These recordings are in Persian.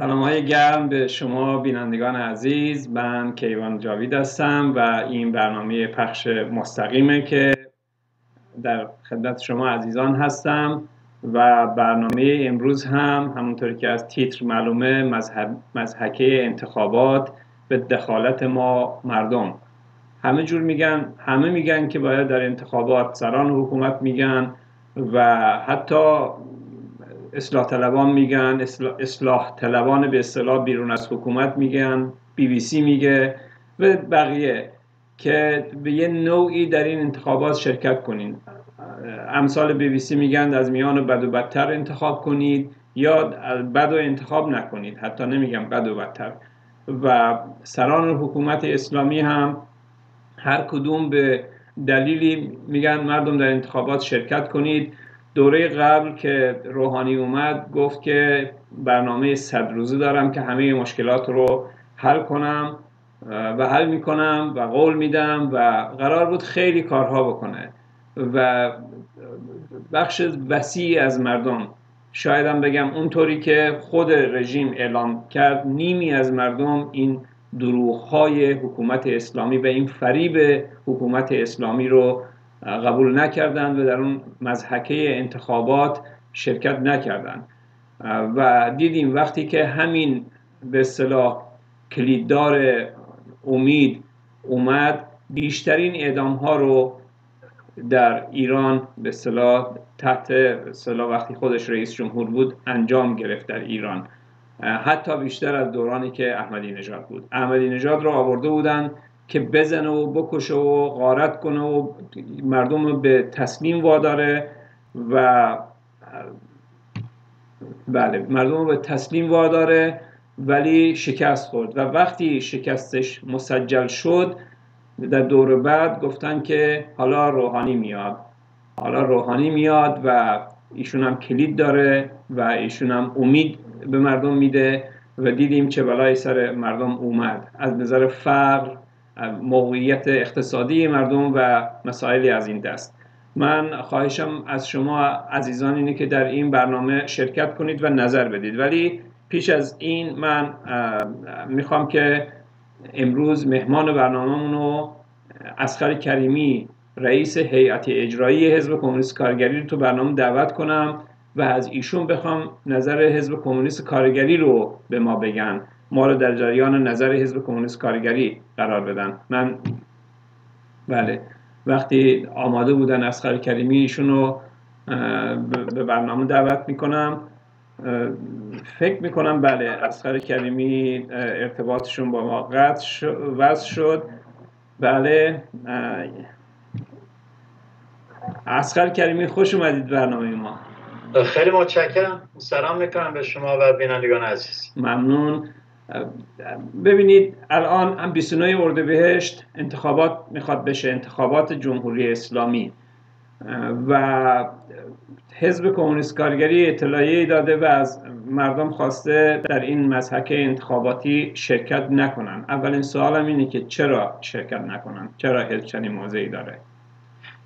سلام های گرم به شما بینندگان عزیز. من کیوان جاوید هستم و این برنامه پخش مستقیمه که در خدمت شما عزیزان هستم و برنامه امروز هم همونطوری که از تیتر معلومه مذهکه انتخابات به دخالت ما مردم. همه جور میگن همه میگن که باید در انتخابات سران حکومت میگن و حتی اصلاح طلبان میگن اصلاح طلبان به اصطلاح بیرون از حکومت میگن بی بی سی میگه و بقیه که به یه نوعی در این انتخابات شرکت کنین. امثال بی بی سی میگن از میان بد و بدتر انتخاب کنید یا بد و انتخاب نکنید. حتی نمیگم بد و بدتر. و سران حکومت اسلامی هم هر کدوم به دلیلی میگن مردم در انتخابات شرکت کنید. دوره قبل که روحانی اومد گفت که برنامه صد روزه دارم که همه مشکلات رو حل کنم و حل می‌کنم و قول میدم و قرار بود خیلی کارها بکنه. و بخش وسیعی از مردم شایدم بگم اونطوری که خود رژیم اعلام کرد نیمی از مردم این دروغ های حکومت اسلامی و این فریب حکومت اسلامی رو قبول نکردند و در اون مزحکه انتخابات شرکت نکردند. و دیدیم وقتی که همین به اصطلاح کلیددار امید اومد بیشترین اعدام ها رو در ایران به اصطلاح تحت اصطلاح وقتی خودش رئیس جمهور بود انجام گرفت در ایران. حتی بیشتر از دورانی که احمدی نژاد بود. احمدی نژاد رو آورده بودن که بزنه و بکشه و غارت کنه و مردم رو به تسلیم واداره و بله مردم رو به تسلیم واداره ولی شکست خورد. و وقتی شکستش مسجل شد در دور بعد گفتن که حالا روحانی میاد. حالا روحانی میاد و ایشون هم کلید داره و ایشون هم امید به مردم میده و دیدیم چه بلایی سر مردم اومد. از نظر فقر موقعیت اقتصادی مردم و مسائلی از این دست. من خواهشم از شما عزیزان اینه که در این برنامه شرکت کنید و نظر بدید. ولی پیش از این من می‌خوام که امروز مهمان برنامه رو اسخر کریمی رئیس هیئت اجرایی حزب کمونیست کارگری رو تو برنامه دعوت کنم و از ایشون بخوام نظر حزب کمونیست کارگری رو به ما بگن. ما رو در جریان نظر حزب کمونیست کارگری قرار بدن. من بله وقتی آماده بودن اسخر کریمی ایشون رو به برنامه دعوت می‌کنم فکر می‌کنم بله اسخر کریمی ارتباطشون با ما قطع وضع شد. بله اسخر کریمی خوش اومدید برنامه ما. خیلی متشکرم. سلام می‌کنم به شما و بینندگان عزیز. ممنون. ببینید الان هم 29 اردیبهشت انتخابات می‌خواد بشه انتخابات جمهوری اسلامی. و حزب کمونیست کارگری اطلاعیه داده و از مردم خواسته در این مزحکه انتخاباتی شرکت نکنن. اولین سوالم اینه که چرا شرکت نکنن؟ چرا حزب چنین موضعی داره؟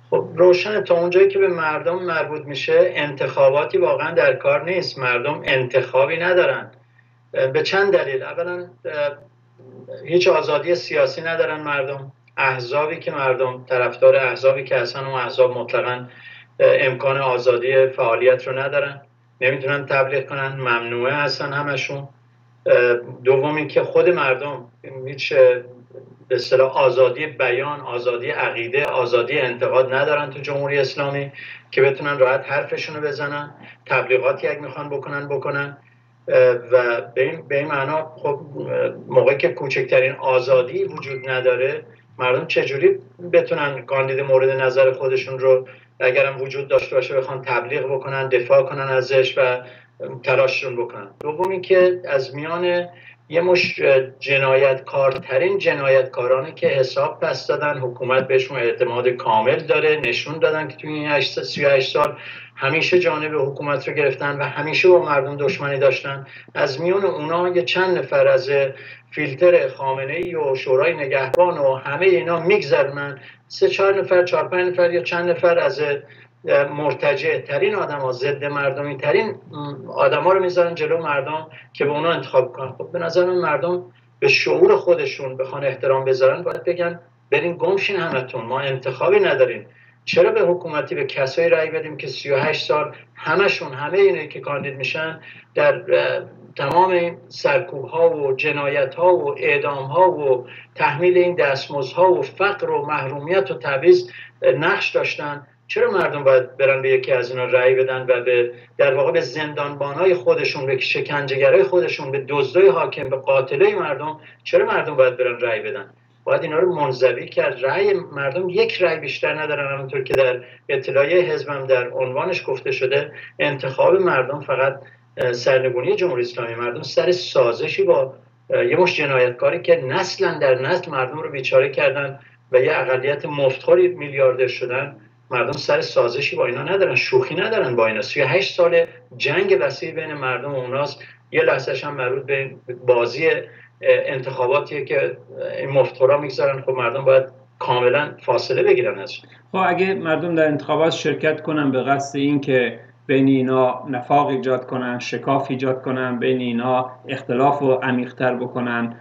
خب روشن تا اونجایی که به مردم مربوط میشه انتخاباتی واقعا در کار نیست. مردم انتخابی ندارن. به چند دلیل. اولا هیچ آزادی سیاسی ندارن مردم. احزابی که مردم طرفدار احزابی که اصلا اون احزاب مطلقا امکان آزادی فعالیت رو ندارن. نمی‌تونن تبلیغ کنن. ممنوعه هستن همشون. دوم که خود مردم هیچ به اصطلاح آزادی بیان آزادی عقیده آزادی انتقاد ندارن تو جمهوری اسلامی که بتونن راحت حرفشون رو بزنن. تبلیغاتی اگه می‌خوان بکنن بکنن. و به این, به این معنا خب موقعی که کوچکترین آزادی وجود نداره مردم چجوری بتونن کاندید مورد نظر خودشون رو اگرم وجود داشته باشه بخوان تبلیغ بکنن دفاع کنن ازش و تلاششون بکنن؟ دوم اینکه از میان یه مش جنایتکارترین جنایتکارانه که حساب پس دادن حکومت بهشون اعتماد کامل داره نشون دادن که توی این 38 سال همیشه جانب حکومت رو گرفتن و همیشه با مردم دشمنی داشتن. از میون اونا یه چند نفر از فیلتر خامنه ای و شورای نگهبان و همه اینا میگذرنن سه چهار نفر چهار پنج نفر یا چند نفر از مرتجع ترین آدم ها ضد مردمی ترین آدم ها رو می‌ذارن جلو مردم که به اونا انتخاب کنن. خب به نظر من مردم به شعور خودشون بخوان احترام بذارن باید بگن برین گمشین همتون ما انتخابی نداریم. چرا به حکومتی به کسایی رأی بدیم که 38 سال همشون همه اینه که کاندید میشن در تمام این سرکوب ها و جنایت ها و اعدام ها و تحمیل این دستمزد ها و فقر و محرومیت و تبعیض نقش داشتن؟ چرا مردم باید برن به یکی از اینا رأی بدن و به در واقع به زندانبانای خودشون به شکنجهگرای خودشون به دزدای حاکم به قاتلای مردم چرا مردم باید برن رأی بدن؟ باید اینا رو منظوی کرد. رأی مردم یک رأی بیشتر ندارن همونطور که در اطلاعیه حزبم در عنوانش گفته شده. انتخاب مردم فقط سرنگونی جمهوری اسلامی مردم سر سازشی با یه مش جنایتکاری که نسلا در نسل مردم رو بیچاره کردن و یه اقلیت مفتخوری میلیاردر شدن. مردم سر سازشی با اینا ندارن شوخی ندارن با اینا. 38 سال جنگ وسیع بین مردم و اوناست. یه لحظهش هم مربوط به بازی انتخاباتیه که این مفتخورا می‌گذارن خب مردم باید کاملا فاصله بگیرن ازش. خب اگه مردم در انتخابات شرکت کنن به قصد اینکه بین اینا نفاق ایجاد کنن شکاف ایجاد کنن بین اینا اختلاف رو عمیقتر بکنن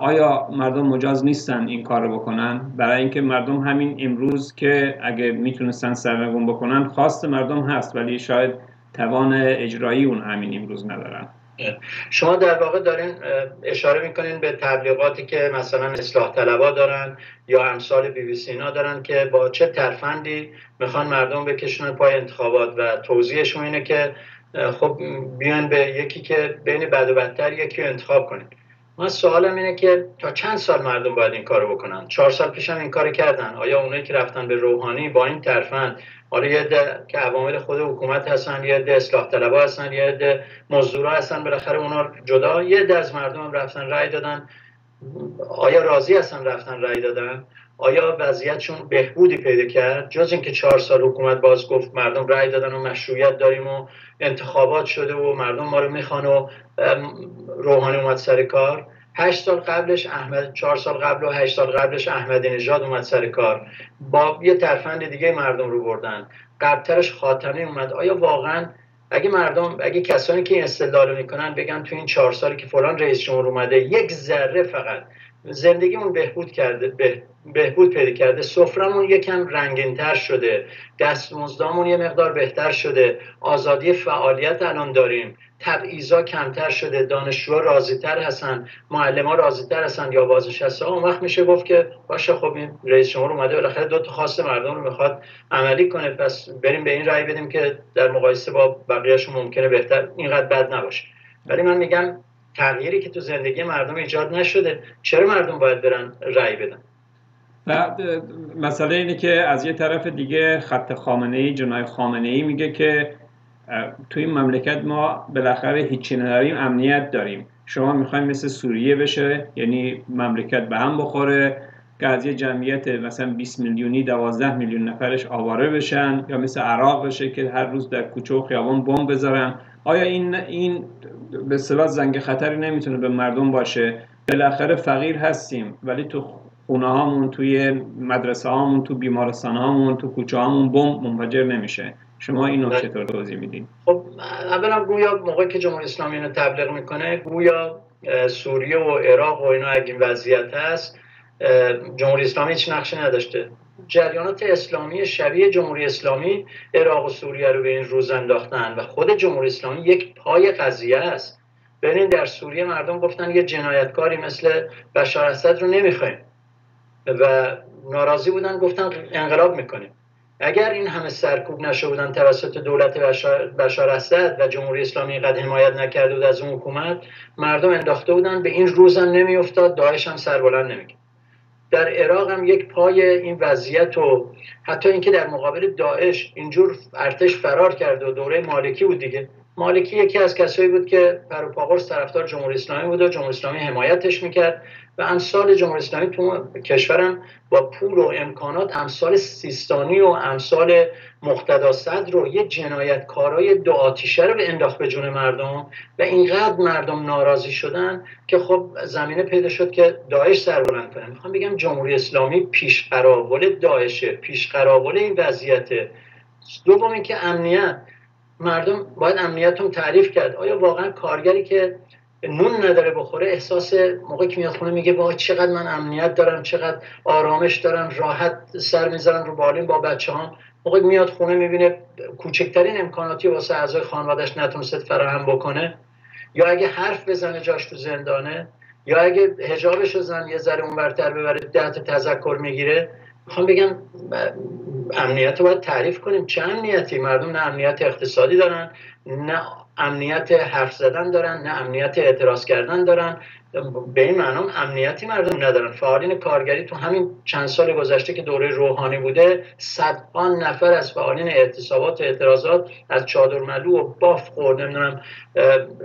آیا مردم مجاز نیستن این کار رو بکنن؟ برای اینکه مردم همین امروز که اگه می‌تونستن سرنگون بکنن خواست مردم هست ولی شاید توان اجرایی اون همین امروز ندارن. شما در واقع دارین اشاره می‌کنین به تبلیغاتی که مثلا اصلاح طلبا دارن یا امثال بی بی سینا دارن که با چه ترفندی می‌خوان مردم بکشونن پای انتخابات و توضیحشون اینه که خب بیان به یکی که بین بد و بدتر یکی رو انتخاب کنید من سوالم اینه که تا چند سال مردم باید این کارو بکنن؟ چهار سال پیش هم این کار کردن. آیا اونایی که رفتن به روحانی با این ترفند حالا یه ده که عوامل خود حکومت هستن یه ده اصلاح طلبا هستن یه ده مزدورا هستن بالاخره اونا جدا. یه ده از مردم هم رفتن رأی دادن. آیا راضی هستن رفتن رأی دادن؟ آیا وضعیتشون بهبودی پیدا کرد؟ جز اینکه چهار سال حکومت باز گفت مردم رأی دادن و مشروعیت داریم و انتخابات شده و مردم ما رو می‌خوان و روحانی اومد سر کار. هشت سال قبلش احمد چهار سال قبل و هشت سال قبلش احمدی نژاد اومد سر کار. با یه ترفند دیگه مردم رو بردن. قبلترش خاتمی اومد. آیا واقعا اگه مردم اگه کسانی که این استدلال می‌کنن بگن تو این چهار سالی که فلان رئیس جمهور اومده یک ذره فقط زندگیمون بهبود کرده به بهبود پیدا کرده. سفرمون یکم رنگینتر شده. دستمزدامون یه مقدار بهتر شده. آزادی فعالیت الان داریم. تبعیضا کمتر شده. دانشجوها راضیتر هستن. معلم راضیتر هستن. یا بازنشسته اون وقت میشه گفت که باشه خب این رئیس جمهور اومده. بالاخره دو تا خواست مردم رو می‌خواد عملی کنه. پس بریم به این رأی بدیم که در مقایسه با بقیهشون ممکنه بهتر. اینقدر بد نباشه. ولی من میگم تغییری که تو زندگی مردم ایجاد نشده چرا مردم باید برن رأی بدن؟ و مسئله اینه که از یه طرف دیگه خط خامنه ای جنای خامنه ای میگه که توی این مملکت ما بالاخره هیچی نداریم امنیت داریم. شما می‌خوایم مثل سوریه بشه یعنی مملکت به هم بخوره که از یه جمعیت مثلا 20 میلیونی 12 میلیون نفرش آواره بشن یا مثل عراق بشه که هر روز در کوچه و خیابان بمب بذارن. آیا این این به اصطلاح زنگ خطری نمی‌تونه به مردم باشه. بالاخره فقیر هستیم ولی تو خونه هامون توی مدرسه هامون تو بیمارستان هامون تو کوچه هامون بمب منفجر نمیشه. شما اینو بله. چطور توضیح میدین؟ خب اولا گویا موقعی که جمهوری اسلامی اینو تبلیغ می‌کنه گویا سوریه و عراق و اینا اگه این وضعیت هست جمهوری اسلامی هیچ نقشی نداشته. جریانات اسلامی شبیه جمهوری اسلامی عراق و سوریه رو به این روز انداختن و خود جمهوری اسلامی یک پای قضیه است. ببینید در سوریه مردم گفتن یه جنایتکاری مثل بشار اسد رو نمی‌خوایم. و ناراضی بودن گفتن انقلاب می‌کنیم. اگر این همه سرکوب نشده بودن توسط دولت بشار اسد و جمهوری اسلامی قد حمایت نکرده بود از اون حکومت مردم انداخته بودن به این روزم نمیافتاد داعش هم سربلند نمیگه در عراق هم یک پای این وضعیت و حتی اینکه در مقابل داعش اینجور ارتش فرار کرده و دوره مالکی بود دیگه. مالکی یکی از کسایی بود که پروپاگورس طرفدار جمهوری اسلامی بود و جمهوری اسلامی حمایتش می‌کرد. و امثال جمهوری اسلامی تو کشورم با پول و امکانات امثال سیستانی و امثال مقتدا صدر رو یه جنایتکارای دو آتیشه رو به انداخت به جون مردم و اینقدر مردم ناراضی شدن که خب زمینه پیدا شد که داعش سر بلند کنه. می‌خوام بگم جمهوری اسلامی پیش قراول داعشه پیش قراول این وضعیت دوم اینکه امنیت مردم باید امنیتون تعریف کرد. آیا واقعا کارگری که نون نداره بخوره احساس موقعی که میاد خونه میگه با چقدر من امنیت دارم چقدر آرامش دارم راحت سر می‌ذارم رو بالین با بچه هم موقعی میاد خونه می‌بینه کوچکترین امکاناتی واسه اعضای خانوادش نتونست فراهم بکنه. یا اگه حرف بزنه جاش تو زندانه یا اگه هجابش زن یه ذره اون برتر ببره ده تذکر می‌گیره. می‌خوام بگم امنیت رو باید تعریف کنیم. چه امنیتی؟ مردم نه امنیت اقتصادی دارن نه امنیت حرف زدن دارن نه امنیت اعتراض کردن دارن. به این معنام امنیتی مردم ندارن. فعالین کارگری تو همین چند سال گذشته که دوره روحانی بوده صدان نفر از فعالین اعتصابات و اعتراضات از چادرملو و باف خورد. نمی‌دونم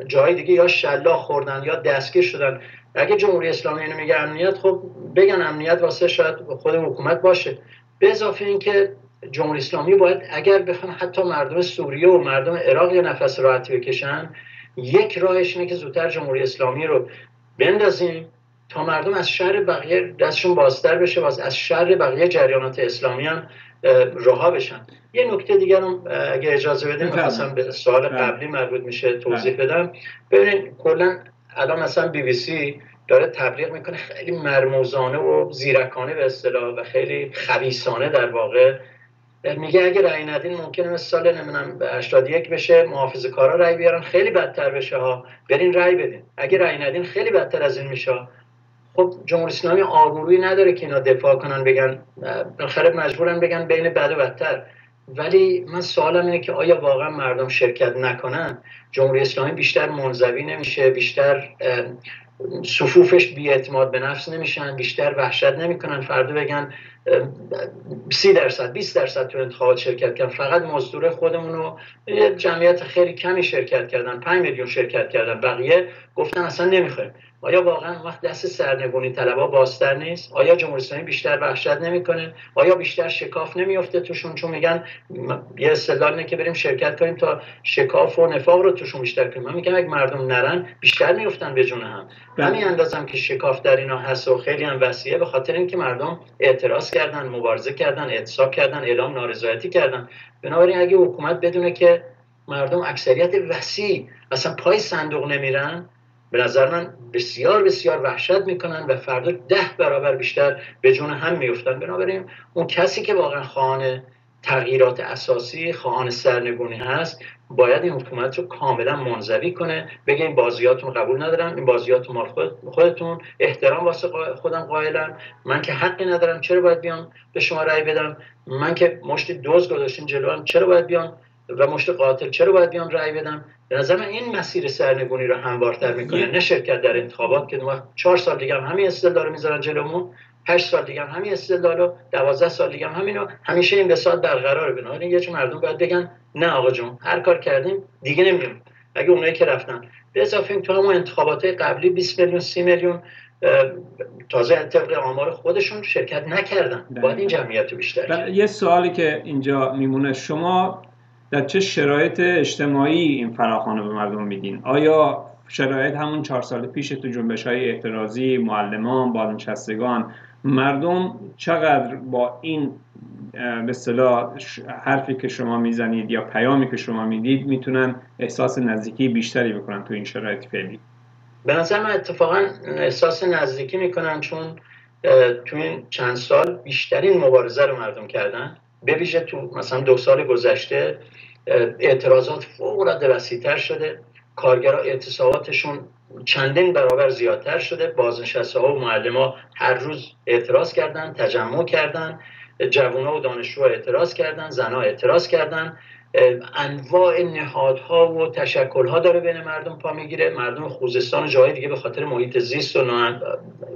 جای دیگه یا شلاق خوردن یا دستگیر شدن. اگه جمهوری اسلامی اینو میگه امنیت خب بگن امنیت واسه شاید خود حکومت باشه. به اضافه اینکه جمهوری اسلامی باید اگر بخوان حتی مردم سوریه و مردم عراق یا نفس راحتی بکشن یک راهش اینه که زودتر جمهوری اسلامی رو بندازیم تا مردم از شر بقیه دستشون بازتر بشه و از شر بقیه جریانات اسلامی هم رها بشن یه نکته دیگر هم اگه اجازه بدیم می‌خواستم به سوال بله. قبلی مربوط میشه توضیح بله. بدم ببینید کلا الان مثلا بی بی سی داره تبلیغ می‌کنه خیلی مرموزانه و زیرکانه به اصطلاح و خیلی خبیسانه در واقع میگه اگه رأی ندین ممکنه مثل سال نمی‌دونم 81 بشه محافظ کارا رأی بیارن خیلی بدتر بشه ها. برین رأی بدین. اگه رأی ندین خیلی بدتر از این میشه. خب جمهوری اسلامی آروروی نداره که اینا دفاع کنن بگن بالاخره مجبورن بگن بین بد و بدتر. ولی من سوالم اینه که آیا واقعا مردم شرکت نکنن؟ جمهوری اسلامی بیشتر منزوی نمیشه بیشتر صفوفش بی اعتماد به نفس نمیشن بیشتر وحشت نمی‌کنن. فردا بگن سی درصد 20 درصد تو انتخابات شرکت کردن. فقط مزدور خودمون رو جمعیت خیلی کمی شرکت کردن. 5 میلیون شرکت کردن. بقیه گفتن اصلا نمی‌خوایم. آیا واقعا وقت دست سرنگونی طلبا بازتر نیست؟ آیا جمهوری اسلامی بیشتر وحشت نمی‌کنه؟ آیا بیشتر شکاف نمیفته توشون؟ چون میگن یه استدلال اینه که بریم شرکت کنیم تا شکاف و نفاق رو توشون بیشتر کنیم. من میگم اگه مردم نرن بیشتر میفتن به جون هم. بله. همین اندازم که شکاف در اینا هست و خیلی هم وسیعه به خاطر اینکه مردم اعتراض کردن مبارزه کردن اعتصاب کردن اعلام نارضایتی کردن. بنابراین اگه حکومت بدونه که مردم اکثریت وسیع اصلا پای صندوق نمیرن به نظر من بسیار بسیار وحشت می‌کنن و فردا ده برابر بیشتر به جون هم میفتن بنابراین اون کسی که واقعا خواهان تغییرات اساسی خواهان سرنگونی هست باید این حکومت رو کاملا منظوی کنه. بگه این بازیاتون قبول ندارم این بازیات مال خودتون. احترام واسه خودم قائلم. من که حقی ندارم چرا باید بیام به شما رأی بدم؟ من که مشت دوز گذاشتین جلو چرا باید بیام و مشت قاتل چرا باید بیام رأی بدم به نظر من این مسیر سرنگونی رو هموارتر می‌کنه. نه شرکت در انتخابات که چهار سال دیگه هم همین استدلال رو می‌ذارن جلومون هشت سال دیگه هم همین استدلال رو دوازده سال دیگه هم همینو. همیشه این بساط برقرار بنابراین یه چون مردم باید بگن نه آقا جون هر کار کردیم دیگه نمی‌دونیم. اگه اونایی که رفتن. به اضافه این تو همون انتخابات قبلی 20 میلیون 30 میلیون تازه طبق آمار خودشون شرکت نکردن. باید این جمعیت بیشتر یه سوالی که اینجا میمونه. شما در چه شرایط اجتماعی این فراخوان به مردم میدین؟ آیا شرایط همون چهار سال پیش تو جنبش های اعتراضی معلمان بازنشستگان مردم چقدر با این به صلاح حرفی که شما می‌زنید یا پیامی که شما می‌دید می‌تونن احساس نزدیکی بیشتری بکنن تو این شرایط فعلی؟ به نظر من اتفاقا احساس نزدیکی می‌کنن چون تو این چند سال بیشترین مبارزه رو مردم کردن. به تو مثلا دو سال گذشته اعتراضات فوق العاده وسیعتر شده. کارگرا اعتصاباتشون چندین برابر زیادتر شده. بازنشسته ها و معلم ها هر روز اعتراض کردن تجمع کردن جوان و دانشجو اعتراض کردن زنها اعتراض کردن انواع نهادها و تشکلها داره بین مردم پا می‌گیره. مردم خوزستان و جای دیگه به خاطر محیط زیست و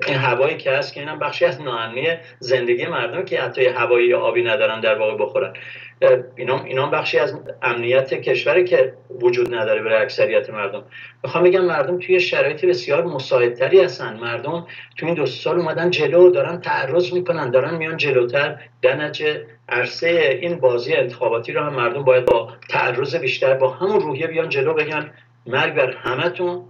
این هوایی که هست که اینم بخشی از ناامنی زندگی مردم که حتی هوایی آبی ندارن در واقع بخورن. اینا اینا بخشی از امنیت کشوری که وجود نداره برای اکثریت مردم. می‌خوام بگم مردم توی شرایط بسیار مساعدتری هستن. مردم توی این دو سال اومدن جلو دارن تعرض می‌کنن دارن میان جلوتر. در عرصه این بازی انتخاباتی رو هم مردم باید با تعرض بیشتر با همون روحیه بیان جلو بگن. مرگ بر همتون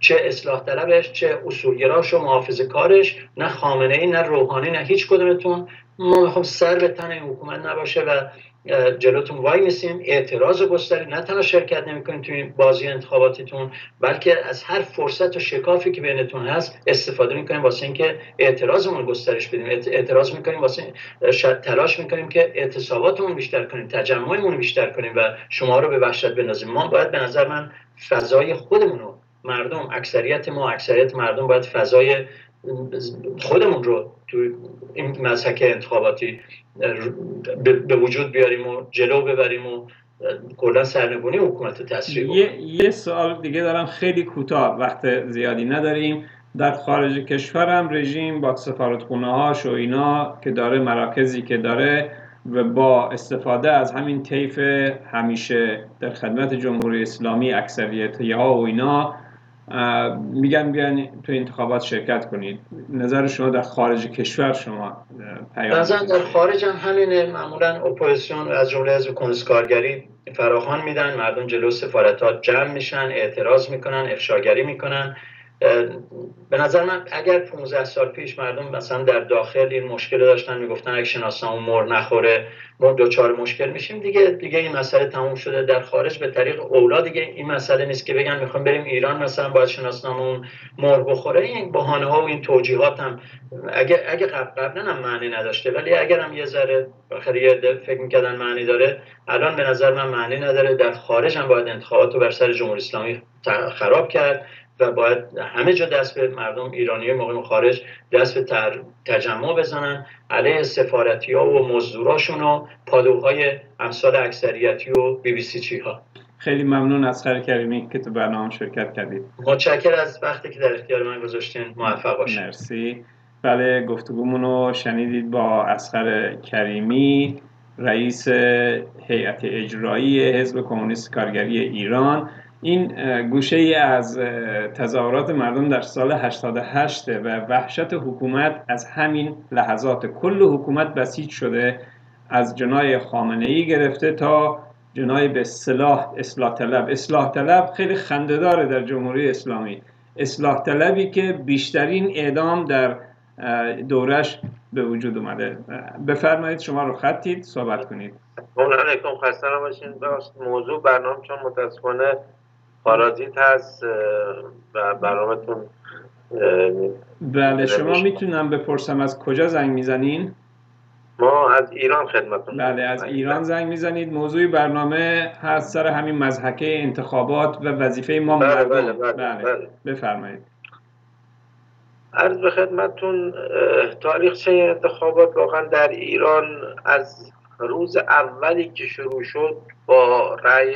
چه اصلاح طلبش چه اصولگراش و محافظ کارش نه خامنه ای نه روحانی نه هیچ کدومتون. ما می‌خوام سر به تن این حکومت نباشه و جلوتون وای میسیم. اعتراض گستری نه تنها شرکت نمی‌کنیم توی بازی انتخاباتیتون بلکه از هر فرصت و شکافی که بینتون هست استفاده می‌کنیم واسه اینکه اعتراضمون گسترش بدیم. اعتراض می‌کنیم واسه تلاش می‌کنیم که اعتصاباتمون بیشتر کنیم تجمعمون بیشتر کنیم و شما رو به وحشت بندازیم. ما باید به نظر من فضای خودمون رو مردم اکثریت ما اکثریت مردم باید فضای خودمون رو تو این مزحک انتخاباتی به وجود بیاریم و جلو ببریم و کلا سرنگونی حکومت تسریع یه،, یه سوال دیگه دارم خیلی کوتاه وقت زیادی نداریم. در خارج کشورم رژیم با سفارتخونه هاش و اینا که داره مراکزی که داره و با استفاده از همین طیف همیشه در خدمت جمهوری اسلامی اکثریت ها و اینا میگن بیان تو انتخابات شرکت کنید. نظر شما در خارج کشور شما پیام نظر در خارج هم همینه. معمولا اپوزیسیون از جمله حزب کمونیست کارگری فراخوان میدن. مردم جلو سفارتات جمع میشن اعتراض می‌کنن افشاگری می‌کنن. به نظر من اگر 15 سال پیش مردم مثلا در داخل این مشکل داشتن می‌گفتن اگه شناسنامه مهر نخوره ما دوچار مشکل میشیم دیگه دیگه این مسئله تموم شده در خارج. به طریق اولا دیگه این مسئله نیست که بگن می‌خوام بریم ایران مثلا باید شناسنامه مر بخوره. این بهانه ها و این توجیهات هم اگه اگه قبلا هم معنی نداشته ولی اگر هم یه ذره یه فکر می‌کردن معنی داره الان به نظر من معنی نداره. در خارج هم باید انتخابات رو بر سر جمهوری اسلامی خراب کرد. و باید همه جا دست به مردم ایرانی مقیم خارج دست به تجمع بزنن. علیه سفارتی ها و مزدوراشون و پادوهای امثال اکثریتی و بی بی سی چی ها خیلی ممنون از خر کریمی که تو برنامه شرکت کردید. متشکر از وقتی که در اختیار من گذاشتین. موفق باشید مرسی. بله گفتگومون رو شنیدید با اسخر کریمی رئیس هیئت اجرایی حزب کمونیست کارگری ایران. این گوشه ای از تظاهرات مردم در سال 88 و وحشت حکومت از همین لحظات. کل حکومت بسیج شده از جنای خامنه ای گرفته تا جنای به اصلاح اصلاح طلب. اصلاح طلب خیلی خندهداره در جمهوری اسلامی. اصلاح طلبی که بیشترین اعدام در دورش به وجود اومده. بفرمایید شما رو خطید صحبت کنید. علیکم خسته نباشین. موضوع برنامه چون متاسفانه پارازیت هست و برنامهتون بله شما می‌تونم بپرسم از کجا زنگ می‌زنین؟ ما از ایران خدمتون بله از ایران زنگ می‌زنید. موضوع برنامه هست سر همین مزحکه انتخابات و وظیفه ما بله بله, بله, بله, بله. بفرمایید. عرض به خدمتون تاریخچه انتخابات واقعا در ایران از روز اولی که شروع شد با رأی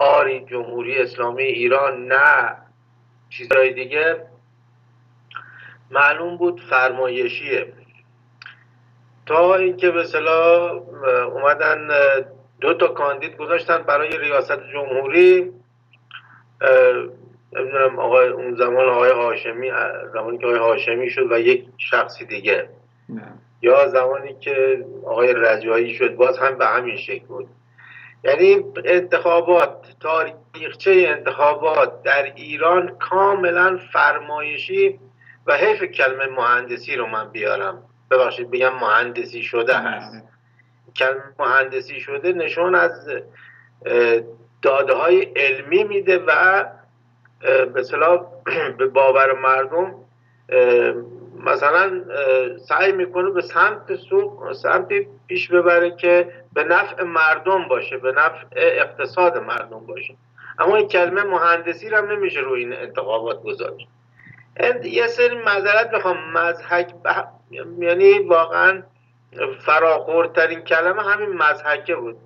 آری جمهوری اسلامی ایران نه. چیزهای دیگه. معلوم بود فرمایشیه. تا اینکه به صلاح اومدن دو تا کاندید گذاشتن برای ریاست جمهوری. نمی‌دونم آقای اون زمان آقای هاشمی زمانی که آقای هاشمی شد و یک شخصی دیگه. یا زمانی که آقای رجایی شد باز هم به همین شکل بود. یعنی انتخابات تاریخچه انتخابات در ایران کاملا فرمایشی و حیف کلمه مهندسی رو من بیارم. ببخشید بگم مهندسی شده هست کلمه مهندسی شده نشون از داده های علمی میده و به به باور مردم مثلا سعی می‌کنه به سمت سوق سمتی پیش ببره که به نفع مردم باشه به نفع اقتصاد مردم باشه. اما این کلمه مهندسی رو هم نمیشه روی این انتخابات گذاشت. یه سری مذارت می‌خوام. مزحک یعنی واقعا فراخورترین کلمه همین مزحکه بود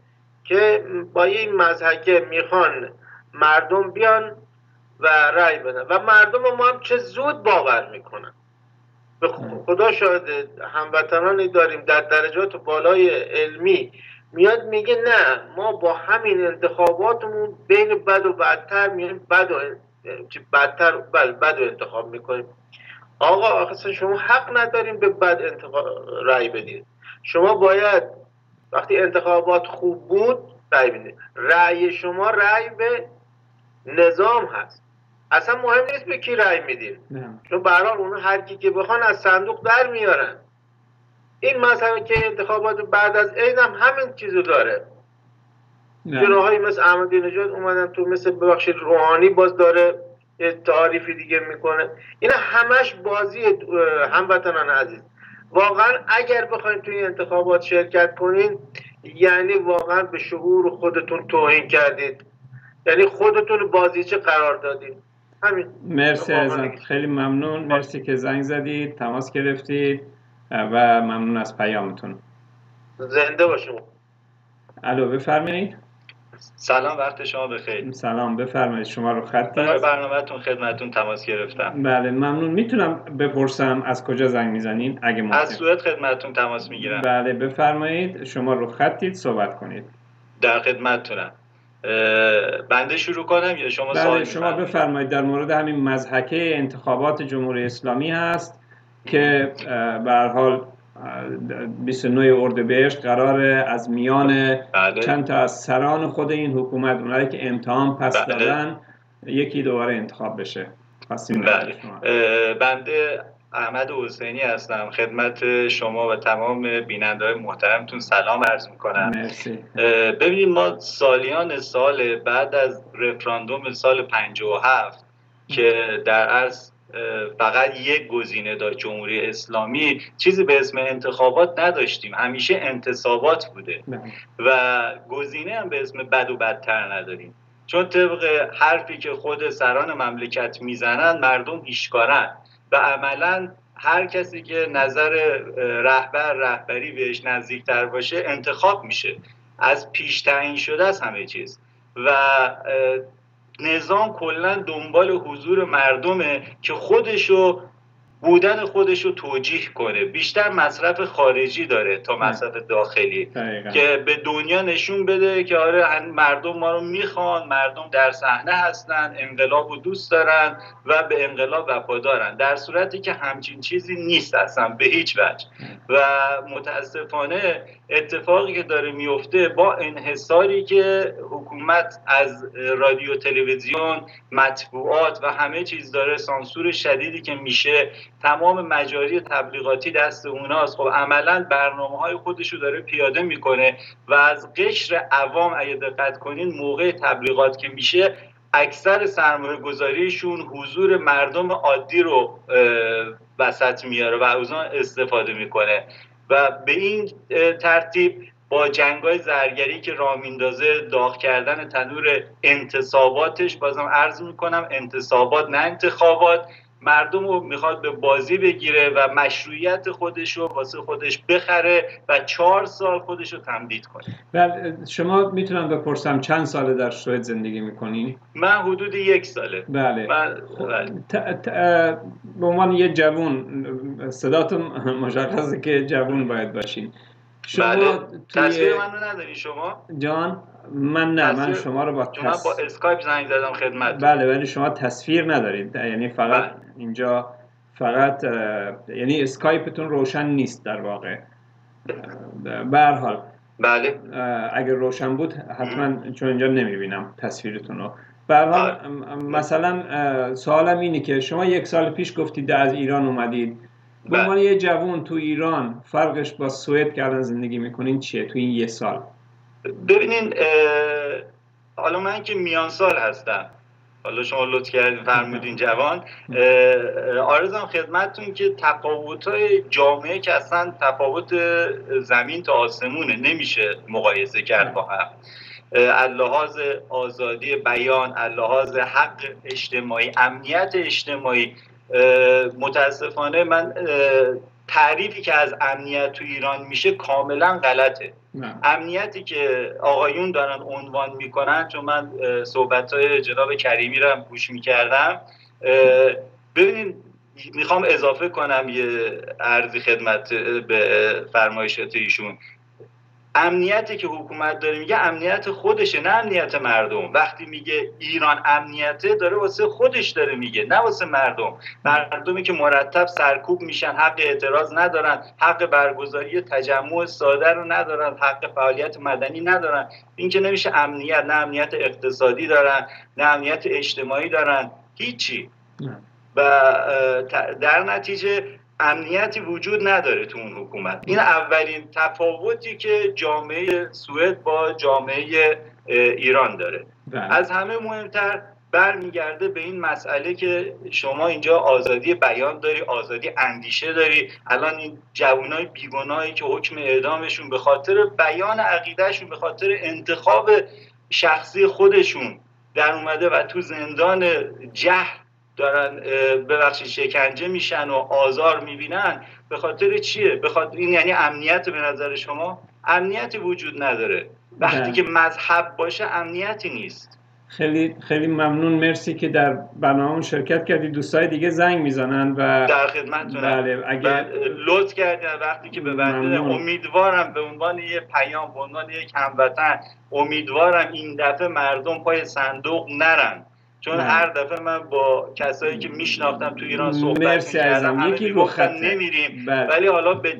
که با این مزحکه می‌خوان مردم بیان و رأی بدن. و مردم ما هم چه زود باور می‌کنن. به خدا شاید هموطنانی داریم. در درجات بالای علمی میاد میگه نه ما با همین انتخاباتمون بین بد و بدتر میایم. بد و بدتر بل بد و انتخاب می‌کنیم. آقا اصلا شما حق نداریم به بد انتخاب رأی بدید شما باید وقتی انتخابات خوب بود رأی بدید رأی شما رأی به نظام هست. اصلا مهم نیست به کی رأی میدین چون برحال اون هر کی که بخوان از صندوق در میارن. این مثلا که انتخابات بعد از عید هم همین چیزو داره. جناهایی مثل احمدی نژاد اومدن تو مثل ببخشید روحانی باز داره تعریفی دیگه می‌کنه. اینا همش بازی هموطنان عزیز. واقعا اگر بخواید توی انتخابات شرکت کنین یعنی واقعا به شعور خودتون توهین کردید. یعنی خودتون بازیچه قرار دادید همین. مرسی ازم خیلی ممنون. مرسی که زنگ زدید تماس گرفتید و ممنون از پیامتون. زنده باشیم الو بفرمایید. سلام وقت شما بخیر. سلام بفرمایید. شما رو خط برنامهتون خدمتتون تماس گرفتم. بله ممنون. می‌تونم بپرسم از کجا زنگ می‌زنین؟ اگه ممکن از سوئد خدمتتون تماس می‌گیرم. بله بفرمایید. شما رو خطید صحبت کنید. در خدمتتونم. بنده شروع کنم یا شما بله شما بفرمایید در مورد همین مزحکه انتخابات جمهوری اسلامی هست که به حال 29 اردیبهشت قرار از میان بله. چند تا از سران خود این حکومت اونایی که امتحان پس بله. دادن یکی دوباره انتخاب بشه بله. بنده احمد حسینی هستم. خدمت شما و تمام بیننده محترمتون. سلام عرض می‌کنم. مرسی. ببینید ما سالیان سال بعد از رفراندوم سال 57 که در عرض فقط یک گزینه داشت جمهوری اسلامی چیزی به اسم انتخابات نداشتیم. همیشه انتصابات بوده. و گزینه هم به اسم بد و بدتر نداریم. چون طبق حرفی که خود سران مملکت می‌زنن مردم ایشکارن و عملا هر کسی که نظر رهبر رهبری بهش نزدیکتر باشه انتخاب میشه. از پیش تعیین شده از همه چیز. و نظام کلا دنبال حضور مردمه که خودشو بودن خودش رو توجیه کنه. بیشتر مصرف خارجی داره تا مصرف داخلی. که به دنیا نشون بده که آره مردم ما رو می‌خوان مردم در صحنه هستن انقلاب رو دوست دارن و به انقلاب وفادارن. در صورتی که همچین چیزی نیست اصلا به هیچ وجه. و متاسفانه اتفاقی که داره میفته با انحصاری که حکومت از رادیو تلویزیون مطبوعات و همه چیز داره سانسور شدیدی که میشه تمام مجاری تبلیغاتی دست اوناست. خب عملا برنامه های خودش رو داره پیاده می‌کنه و از قشر عوام اگه دقت کنین موقع تبلیغات که میشه اکثر سرمایه گذاریشون حضور مردم عادی رو وسط میاره و از استفاده می‌کنه. و به این ترتیب با جنگ های زرگری که راه میندازه داغ کردن تنور انتصاباتش بازم عرض می‌کنم انتصابات نه انتخابات مردم رو می‌خواد به بازی بگیره و مشروعیت خودش رو واسه خودش بخره و چهار سال خودش رو تمدید کنه بله شما می‌تونم بپرسم چند ساله در سوئد زندگی می‌کنی؟ من حدود یک ساله بله من بله. به عنوان یه جوون صداتون مشخصه که جوون باید باشین شما بله. توی... تصویر منو نداری شما؟ جان من نه من شما رو با تص... با اسکایپ زنگ زدم خدمت بله ولی شما تصویر ندارید. یعنی فقط بله. اینجا فقط یعنی اسکایپتون روشن نیست در واقع. به حال. بله. اگر روشن بود حتما چون اینجا نمی‌بینم تصویرتون رو. به حال بله. مثلا سوالم اینه که شما یک سال پیش گفتید از ایران اومدید. به عنوان یه جوون تو ایران فرقش با سوئد که الان زندگی می‌کنین چیه تو این یه سال؟ ببینین حالا من که میان سال هستم. حالا شما لطف کردین فرمودین جوان. آرزم خدمتتون که تفاوت های جامعه که اصلا تفاوت زمین تا آسمونه نمیشه مقایسه کرد با هم. اللحاظ آزادی بیان اللحاظ حق اجتماعی امنیت اجتماعی. متاسفانه من تعریفی که از امنیت تو ایران میشه کاملا غلطه. امنیتی که آقایون دارن عنوان می‌کنن چون من صحبت های جناب کریمی رو هم گوش می‌کردم ببینید می‌خوام اضافه کنم یه عرضی خدمت به فرمایشات ایشون. امنیتی که حکومت داره میگه امنیت خودشه نه امنیت مردم. وقتی میگه ایران امنیته داره واسه خودش داره میگه نه واسه مردم. مردمی که مرتب سرکوب میشن حق اعتراض ندارن حق برگزاری تجمع ساده رو ندارن حق فعالیت مدنی ندارن. این که نمیشه امنیت نه امنیت اقتصادی دارن نه امنیت اجتماعی دارن. هیچی. و در نتیجه امنیتی وجود نداره تو اون حکومت. این اولین تفاوتی که جامعه سوئد با جامعه ایران داره. بله. از همه مهمتر برمیگرده به این مسئله که شما اینجا آزادی بیان داری آزادی اندیشه داری. الان این جوانای بیگناهی که حکم اعدامشون به خاطر بیان عقیدهشون به خاطر انتخاب شخصی خودشون در اومده و تو زندان جهل دارن ببخشید شکنجه میشن و آزار می‌بینن به خاطر چیه؟ به خاطر این یعنی امنیت به نظر شما؟ امنیتی وجود نداره. وقتی. که مذهب باشه امنیتی نیست. خیلی خیلی ممنون. مرسی که در برنامه شرکت کردی. دوستای دیگه زنگ می‌زنن و در خدمتتونم. بله اگه لطف کردین وقتی که به بنده امیدوارم به عنوان یه پیام به عنوان یک هموطن امیدوارم این دفعه مردم پای صندوق نرن. چون بله. هر دفعه من با کسایی که میشناختم تو ایران صحبت می‌کردم یکی رو نمیریم. بله. ولی حالا به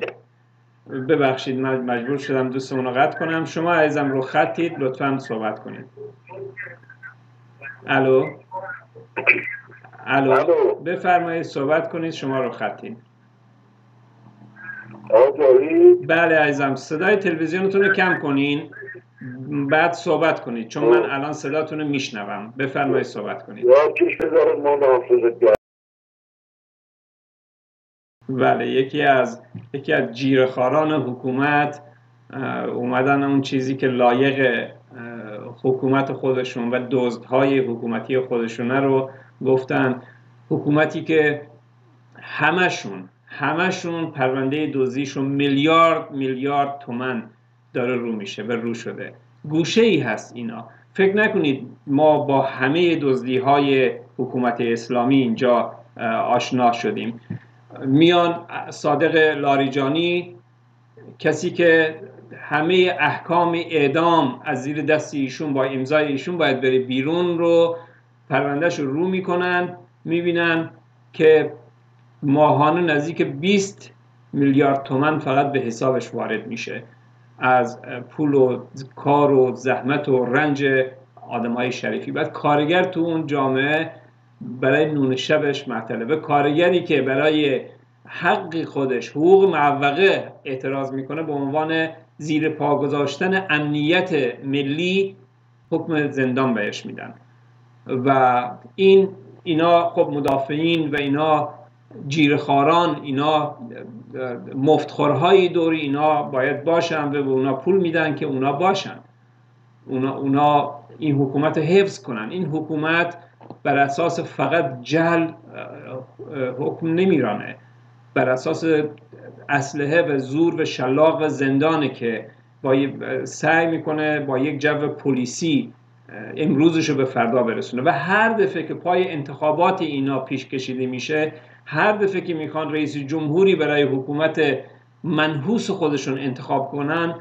ببخشید مجبور شدم دوستمون رو قطع کنم. شما عزیزم رو خطید لطفا صحبت کنید. الو؟ الو؟ بفرمایید صحبت کنید شما رو خطید. بله عزیزم صدای تلویزیونتون رو کم کنین. بعد صحبت کنید چون من الان صداتون رو میشنوم. بفرمایید صحبت کنید. بله یکی از یکی از جیرخاران حکومت اومدن اون چیزی که لایق حکومت خودشون و دزدهای حکومتی خودشون رو گفتن. حکومتی که همشون همشون پرونده دزدیشون میلیارد میلیارد تومن داره رو میشه و رو شده. گوشه ای هست اینا. فکر نکنید ما با همه دزدی های حکومت اسلامی اینجا آشنا شدیم. میان صادق لاریجانی کسی که همه احکام اعدام از زیر دست ایشون با امضای ایشون باید بره بیرون رو پروندهش رو رو می‌کنن می‌بینن که ماهانه نزدیک 20 میلیارد تومن فقط به حسابش وارد میشه. از پول و کار و زحمت و رنج آدم های شریفی. بعد کارگر تو اون جامعه برای نون شبش و کارگری که برای حق خودش حقوق معوقه اعتراض می‌کنه به عنوان زیر پا گذاشتن امنیت ملی حکم زندان بهش میدن. و این اینا خب مدافعین و اینا جیرخاران اینا مفتخورهای دوری اینا باید باشن و به اونا پول میدن که اونا باشن. اونا, اونا این حکومت رو حفظ کنن. این حکومت بر اساس فقط جل حکم نمیرانه. بر اساس اسلحه و زور و شلاق و زندانه که با سعی می‌کنه با یک جو پلیسی امروزش رو به فردا برسونه. و هر دفعه که پای انتخابات اینا پیش کشیده میشه هر دفعه که می‌خوان رئیس جمهوری برای حکومت منحوس خودشون انتخاب کنن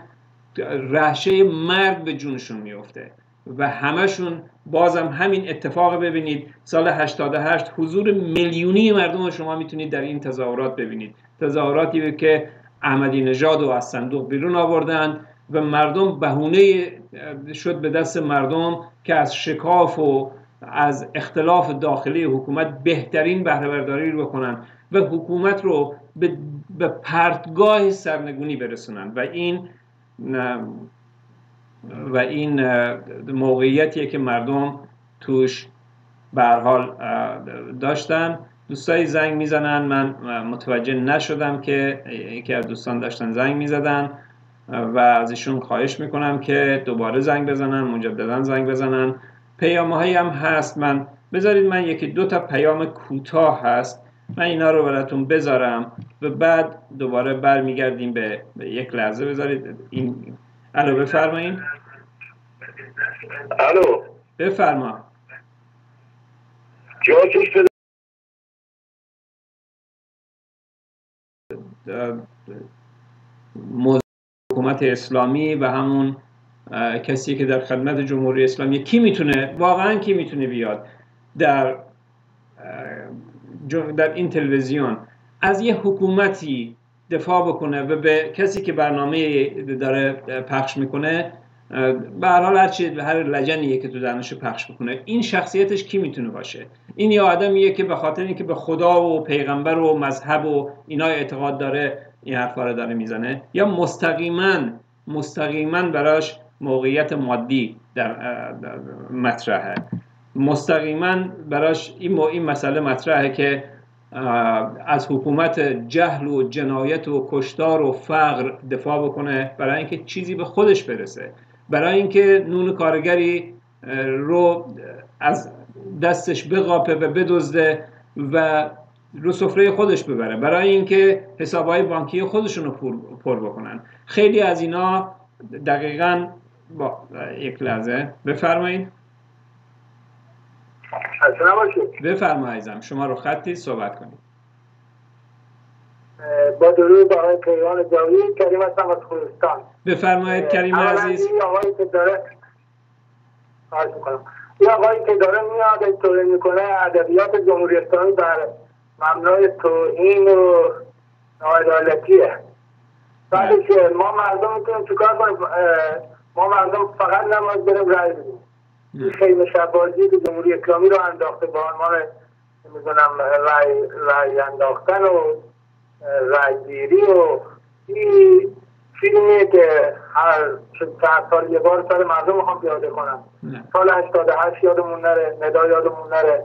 رهشه مرد به جونشون میفته. و همشون بازم همین اتفاق ببینید سال 88 حضور میلیونی مردم شما می‌تونید در این تظاهرات ببینید. تظاهراتی که احمدی نژاد و از صندوق بیرون آوردن و مردم بهونه شد به دست مردم که از شکاف و از اختلاف داخلی حکومت بهترین بهره برداری رو بکنن و حکومت رو به, به پرتگاه سرنگونی برسونن. و این و این موقعیتیه که مردم توش حال داشتن. دوستایی زنگ می‌زنن. من متوجه نشدم که یکی از دوستان داشتن زنگ می‌زدن و از ایشون خواهش می‌کنم که دوباره زنگ بزنن مجددا زنگ بزنن. پیام هایی هم هست. من بذارید من یکی دو تا پیام کوتاه هست. من اینا رو براتون بذارم و بعد دوباره برمیگردیم به, به یک لحظه بذارید. این الو بفرمایید الو. بفرما. حکومت اسلامی و همون کسی که در خدمت جمهوری اسلامی کی می‌تونه واقعا کی می‌تونه بیاد در در این تلویزیون؟ از یه حکومتی دفاع بکنه و به کسی که برنامه داره پخش می‌کنه به هر حال هر چی هر لجنیه که تو دانش پخش بکنه این شخصیتش کی می‌تونه باشه؟ این یه آدمیه که به خاطر اینکه به خدا و پیغمبر و مذهب و اینا اعتقاد داره این حرفا رو داره می‌زنه؟ یا مستقیما مستقیما براش موقعیت مادی در مطرحه. مستقیما براش این, این مسئله مطرحه که از حکومت جهل و جنایت و کشتار و فقر دفاع بکنه برای اینکه چیزی به خودش برسه. برای اینکه نون کارگری رو از دستش بقاپه و بدزده و رو سفره خودش ببره. برای اینکه حسابهای بانکی خودشون رو پر بکنن. خیلی از اینا دقیقا با یک لحظه. بفرمایید. بفرمایید شما رو خطی صحبت کنید با درود آقای کیوان جاوی کریم هستم از خوزستان. بفرمایید کریم عزیز. آقایی که داره یه آقایی که داره میاد طوره می‌کنه ادبیات جمهوری اسلامی بر مبنای توهین و ناعدالتیه بعدش ما مردم می‌تونیم چیکار کنیم؟ ما مردم فقط نماز بریم رای بدیم. این خیلی شبازی که جمهوری اسلامی رو انداخته با عنوان نمی‌دونم رای, رای انداختن و رایگیری و این فیلمیه که هر چند سال یه بار سال مردم می‌خوام پیاده کنم. سال 88 یادمون نره ندا یادمون نره.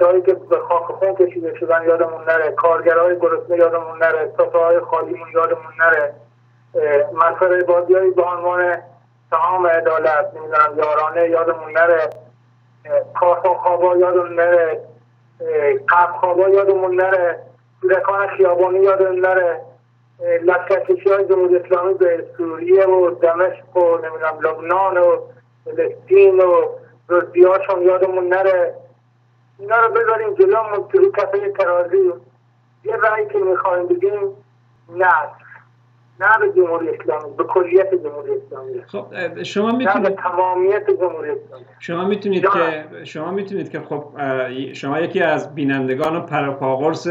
هایی که به خاک خون کشیده شدن یادمون نره. کارگرهای گرسنه یادمون نره. صفحه های خالیمون یادمون نره. بازی های به عنوان تمام عدالت نمی‌دونم یارانه یادمون نره کارخون خوابا یادمون نره قبل خوابا یادمون نره کودکان خیابانی یادمون نره لشکرکشی های جمهوری اسلامی به سوریه و دمشق و نمی‌دونم لبنان و فلسطین و روسیهاشون یادمون نره. اینا رو بذاریم جلو تو کفه ترازی. یه رأی که می‌خوایم بگیم نه. نه به جمهوری اسلامی به کلیت جمهوری اسلامی. خب شما می‌تونید تمامیت جمهوری اسلامی. شما می‌تونید که شما می‌تونید که خب شما یکی از بینندگان پرپاقرس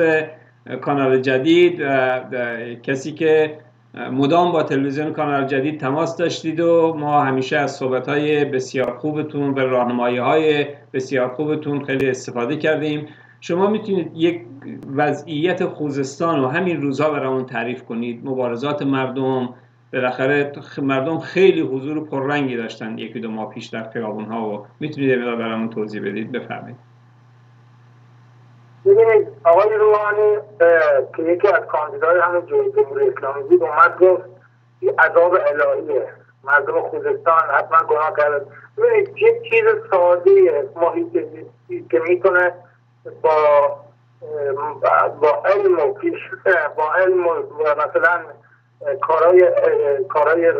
کانال جدید کسی که مدام با تلویزیون کانال جدید تماس داشتید و ما همیشه از صحبت های بسیار خوبتون و راهنمایی های بسیار خوبتون خیلی استفاده کردیم. شما می‌تونید یک وضعیت خوزستان و همین روزها برامون تعریف کنید. مبارزات مردم بالاخره مردم خیلی حضور پررنگی داشتن یکی دو ماه پیش در خیابون ها و می‌تونید برامون توضیح بدید؟ بفرمایید. ببینید آقای روحانی که یکی از کاندیدای همه جمهوری اسلامی بود اومد گفت عذاب الهیه مردم خوزستان حتما گناه کردن. ببینید یک چیز ساده محیط که می‌تونه با با علم و پیش با علم و مثلا کارهای کارهای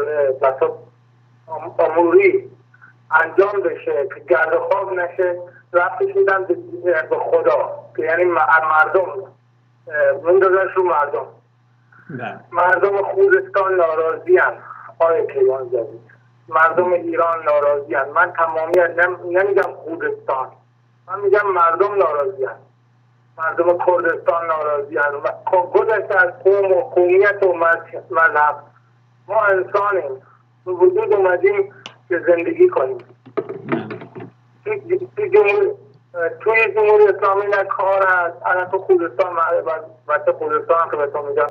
اموری انجام بشه که گرد خواب نشه رفتش میدن به خدا که یعنی مردم مندازنش رو مردم بله. مردم خوزستان ناراضی هم آقای کیوان مردم ایران ناراضی هم. من تمامی نمیگم خوزستان من میگم مردم ناراضی هم. مردم کردستان ناراضی هم. خب گذشته از قوم و قومیت و مذهب. ما انسانیم. وجود اومدیم که زندگی کنیم. توی جمهوری اسلامی نه کار هست. الان تو خوزستان بچه خوزستان که بهتون میگم.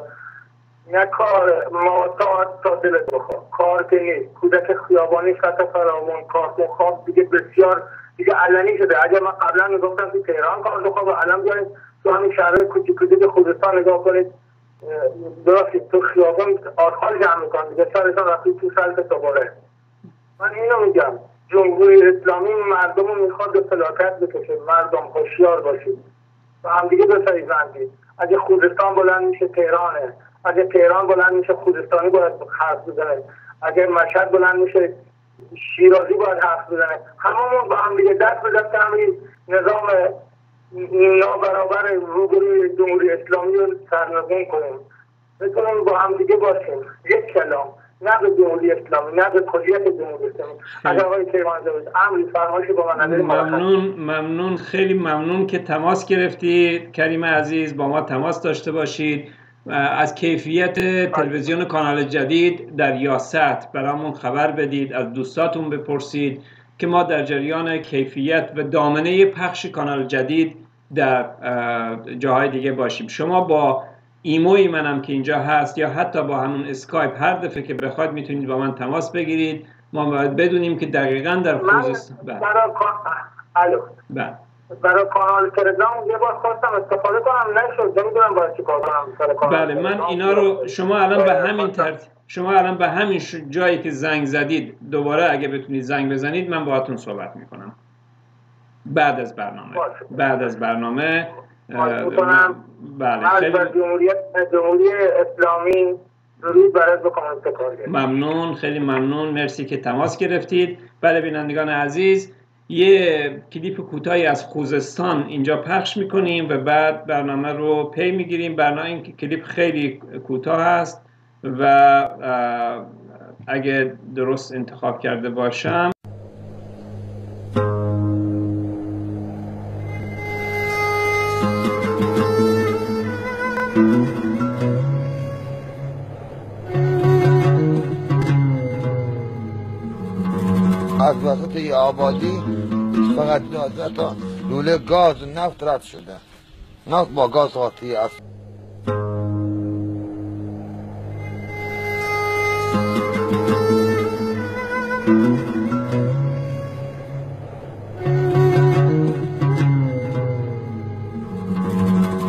نه کار. ما تا دلت بخواه کار که نیست. کودک خیابانی خط فرامون. کارتون خواب دیگه بسیار دیگه علنی شده. اگر من قبلا می‌گفتم که تهران کار خواب الان بیاید تو همین شهرهای کوچیک کوچیک خوزستان نگاه کنید درست تو خیابان آدخال جمع می‌کنن دیگه. سرشان رفتی تو سلط دوباره. من اینو میگم. جمهوری اسلامی مردم رو می‌خواد به فلاکت بکشه. مردم هوشیار باشید. و همدیگه بفریزندید اگه خوزستان بلند میشه تهرانه. اگه تهران بلند میشه خوزستانی باید حرف بزنه. اگه مشهد بلند میشه شیرازی باید حرف بزنه. هممون با هم دیگه دست به دست همین نظام نابرابر روبروی جمهوری اسلامی رو سرنگون کنیم. بتونیم با هم دیگه باشیم. یک کلام. نه به جمهوری اسلامی نه به کلیت جمهوری اسلامی. اگر آقای امری فرمایشی با من ممنون ممنون. خیلی ممنون که تماس گرفتید. کریم عزیز با ما تماس داشته باشید. از کیفیت تلویزیون کانال جدید در یاست برامون خبر بدید از دوستاتون بپرسید که ما در جریان کیفیت و دامنه پخش کانال جدید در جاهای دیگه باشیم. شما با ایموی منم که اینجا هست یا حتی با همون اسکایپ هر دفعه که بخواید می‌تونید با من تماس بگیرید. ما باید بدونیم که دقیقا در خوزستان بله. برای کانال تلگرام یه بار خواستم استفاده کنم نشد. نمی‌دونم باید چی کار کنم بله من اینا رو شما الان به همین ترتیب شما الان به همین جایی که زنگ زدید دوباره اگه بتونید زنگ بزنید من باهاتون صحبت می‌کنم. بعد از برنامه. بعد از برنامه بله. خیلی جمهوری اسلامی ممنون. خیلی ممنون. مرسی که تماس گرفتید. بله بینندگان عزیز یه کلیپ کوتاهی از خوزستان اینجا پخش می‌کنیم و بعد برنامه رو پی می‌گیریم. برنامه این کلیپ خیلی کوتاه است و اگه درست انتخاب کرده باشم. از وسط آبادی فقط 11 تا لوله گاز و نفت رد شده. نفت با گاز قاطی است.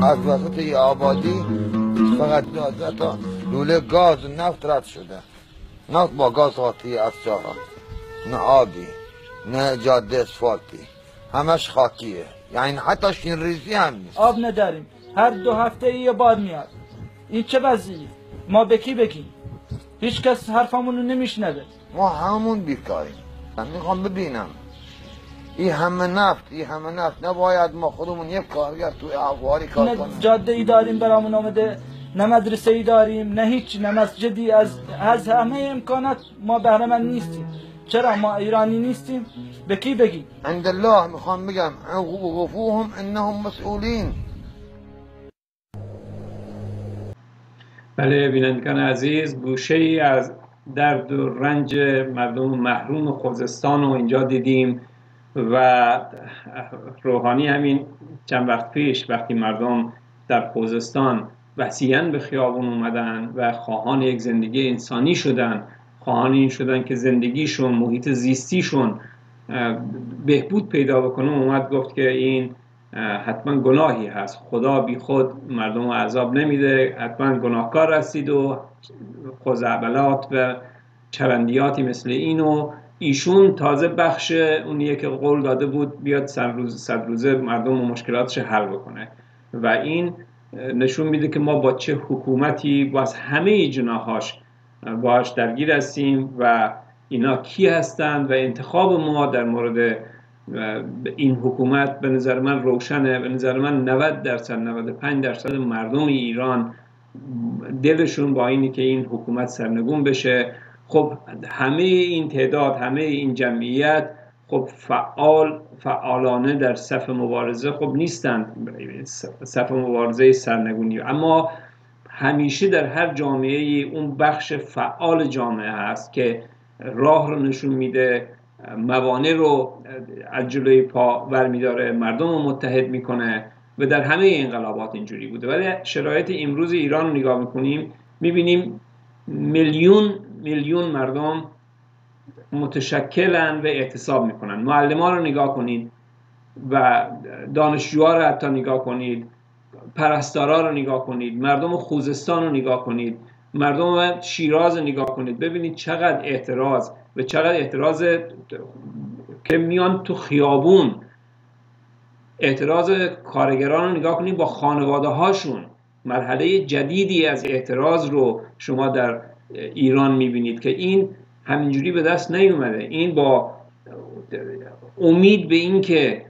از وسط آبادی فقط 11 تا لوله گاز و نفت رد شده. نفت با گاز قاطی از جاها. نه آبی. نه جاده اسفالتی همش خاکیه. یعنی حتی شین ریزی هم نیست. آب نداریم. هر دو هفته یه بار میاد. این چه وضعی ما به کی بگیم؟ هیچ کس حرفمون رو نمیشنده ما همون بیکاریم. من می‌خوام ببینم. این همه نفت این همه نفت. نباید ما خودمون یک کارگر توی احواری کار کنیم. جاده ای داریم برامون آمده. نه مدرسه ای داریم نه هیچ. نه مسجدی. از از همه امکانات ما بهره نیستیم. چرا ما ایرانی نیستیم؟ به کی بگی؟ عند الله می‌خوام بگم وقفوهم انهم مسئولین. بله بینندگان عزیز گوشه ای از درد و رنج مردم محروم خوزستان رو اینجا دیدیم و روحانی همین چند وقت پیش وقتی مردم در خوزستان وسیعا به خیابون اومدن و خواهان یک زندگی انسانی شدن خواهان این شدن که زندگیشون محیط زیستیشون بهبود پیدا بکنه. اومد گفت که این حتما گناهی هست. خدا بی خود مردم رو عذاب نمیده. حتما گناهکار هستید و خزعبلات و چرندیاتی مثل اینو ایشون تازه بخش اونیه که قول داده بود بیاد صد روز صد روزه مردم و مشکلاتش حل بکنه. و این نشون میده که ما با چه حکومتی با از همه جناهاش باش درگیر هستیم و اینا کی هستند و انتخاب ما در مورد این حکومت به نظر من روشنه. به نظر من 90 درصد 95 درصد مردم ایران دلشون با اینی که این حکومت سرنگون بشه. خب همه این تعداد همه این جمعیت خب فعال فعالانه در صف مبارزه خب نیستند. صف مبارزه سرنگونی. اما همیشه در هر جامعه اون بخش فعال جامعه هست که راه رو نشون میده موانع رو از جلوی پا ور میداره مردم رو متحد می‌کنه و در همه انقلابات اینجوری بوده. ولی شرایط امروز ایران رو نگاه می‌کنیم می‌بینیم میلیون میلیون مردم متشکلن و اعتصاب می‌کنن. معلمان رو نگاه کنید و دانشجوها رو حتی نگاه کنید. پرستارا رو نگاه کنید مردم خوزستان رو نگاه کنید مردم شیراز رو نگاه کنید ببینید چقدر اعتراض و چقدر اعتراض که میان تو خیابون. اعتراض کارگران رو نگاه کنید با خانواده هاشون مرحله جدیدی از اعتراض رو شما در ایران می‌بینید که این همینجوری به دست نیومده. این با امید به اینکه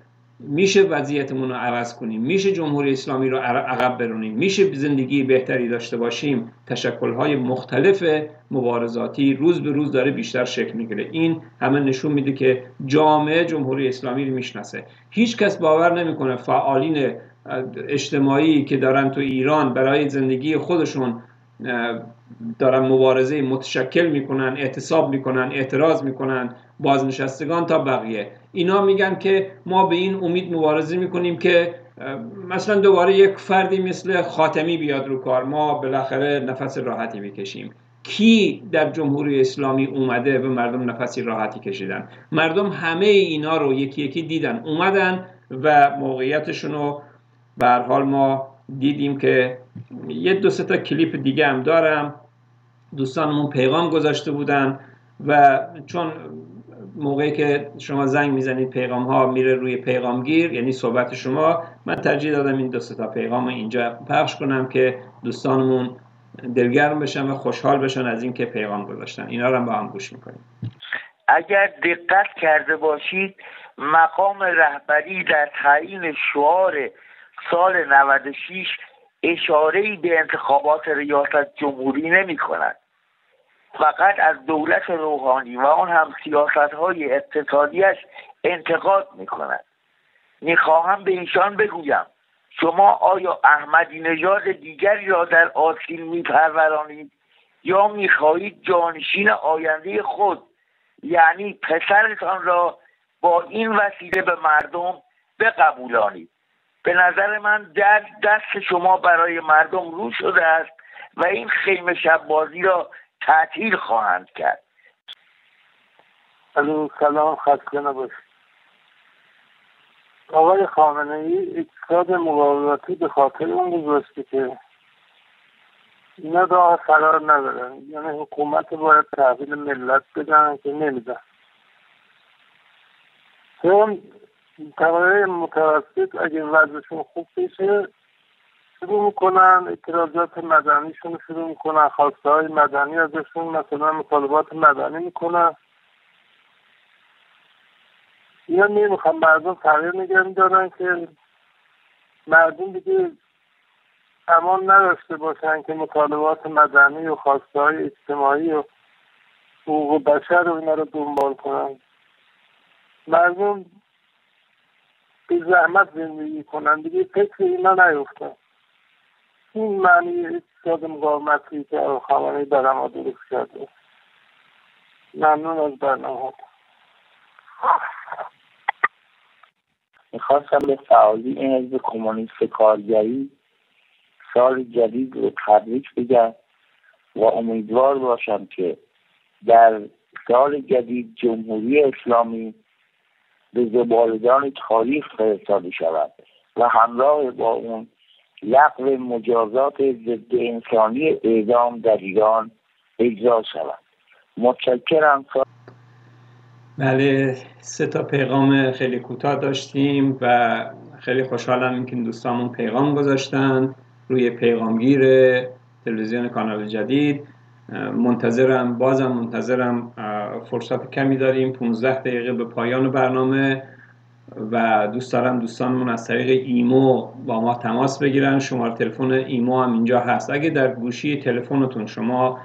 میشه وضعیتمون رو عوض کنیم میشه جمهوری اسلامی رو عقب برونیم میشه زندگی بهتری داشته باشیم. تشکلهای مختلف مبارزاتی روز به روز داره بیشتر شکل می‌گیره. این همه نشون میده که جامعه جمهوری اسلامی رو می‌شناسه. هیچ کس باور نمی‌کنه فعالین اجتماعی که دارن تو ایران برای زندگی خودشون دارن مبارزه متشکل می‌کنن اعتصاب می‌کنن اعتراض می‌کنن بازنشستگان تا بقیه. اینا میگن که ما به این امید مبارزه می‌کنیم که مثلا دوباره یک فردی مثل خاتمی بیاد رو کار. ما بالاخره نفس راحتی بکشیم کی در جمهوری اسلامی اومده به مردم نفسی راحتی کشیدن؟ مردم همه اینا رو یکی یکی دیدن. اومدن و موقعیتشون رو به حال ما دیدیم که یه دو تا کلیپ دیگه هم دارم. دوستانمون پیغام گذاشته بودن و چون موقعی که شما زنگ می‌زنید پیغام ها میره روی پیغامگیر یعنی صحبت شما. من ترجیح دادم این دو تا پیغام اینجا پخش کنم که دوستانمون دلگرم بشن و خوشحال بشن از اینکه پیغام گذاشتن. اینا رو هم با هم گوش می‌کنیم. اگر دقت کرده باشید مقام رهبری در تعیین شعار سال 96 اشاره به انتخابات ریاست جمهوری نمی کند فقط از دولت روحانی و آن هم سیاست های اقتصادیش انتقاد می کند می‌خواهم به ایشان بگویم شما آیا احمدی نژاد دیگری را در آسیل میپرورانید یا می‌خواهید جانشین آینده خود یعنی پسرتان را با این وسیله به مردم بقبولانید؟ به نظر من در دست شما برای مردم رو شده است و این خیمه شب بازی را تعطیل خواهند کرد. سلام خسته نباشید آقای خامنه ای اقتصاد مقاومتی به خاطر اون گذاشته که اینا راه فرار ندارن. یعنی حکومت باید تحویل ملت بدن که نمیدن. چون طبقه متوسط اگه وضعشون خوب بشه شروع می‌کنن اعتراضات مدنیشون شروع می‌کنن خواسته های مدنی ازشون مثلا مطالبات مدنی می‌کنن. اینا نمی‌خوام مردم تغییر نگه دارن که مردم دیگه امان نداشته باشن که مطالبات مدنی و خواسته های اجتماعی و حقوق بشر و اینا رو دنبال کنن. مردم به زحمت زندگی کنن دیگه فکر اینا نیفتن این معنی اقتصاد مقاومتی که خامنه در ما درست کرده. ممنون از برنامه. می‌خواستم به فعالین حزب کمونیست کارگری سال جدید رو تبریک بگم و امیدوار باشم که در سال جدید جمهوری اسلامی به زبالدان تاریخ فرستاده شود و همراه با اون لغو مجازات ضد انسانی اعدام در ایران اجرا شود. متشکرم. بله سه تا پیغام خیلی کوتاه داشتیم و خیلی خوشحالم اینکه دوستامون پیغام گذاشتن روی پیغامگیر تلویزیون کانال جدید. منتظرم بازم منتظرم فرصت کمی داریم. 15 دقیقه به پایان برنامه. و دوست دارم دوستانمون از طریق ایمو با ما تماس بگیرن. شماره تلفن ایمو هم اینجا هست. اگه در گوشی تلفنتون شما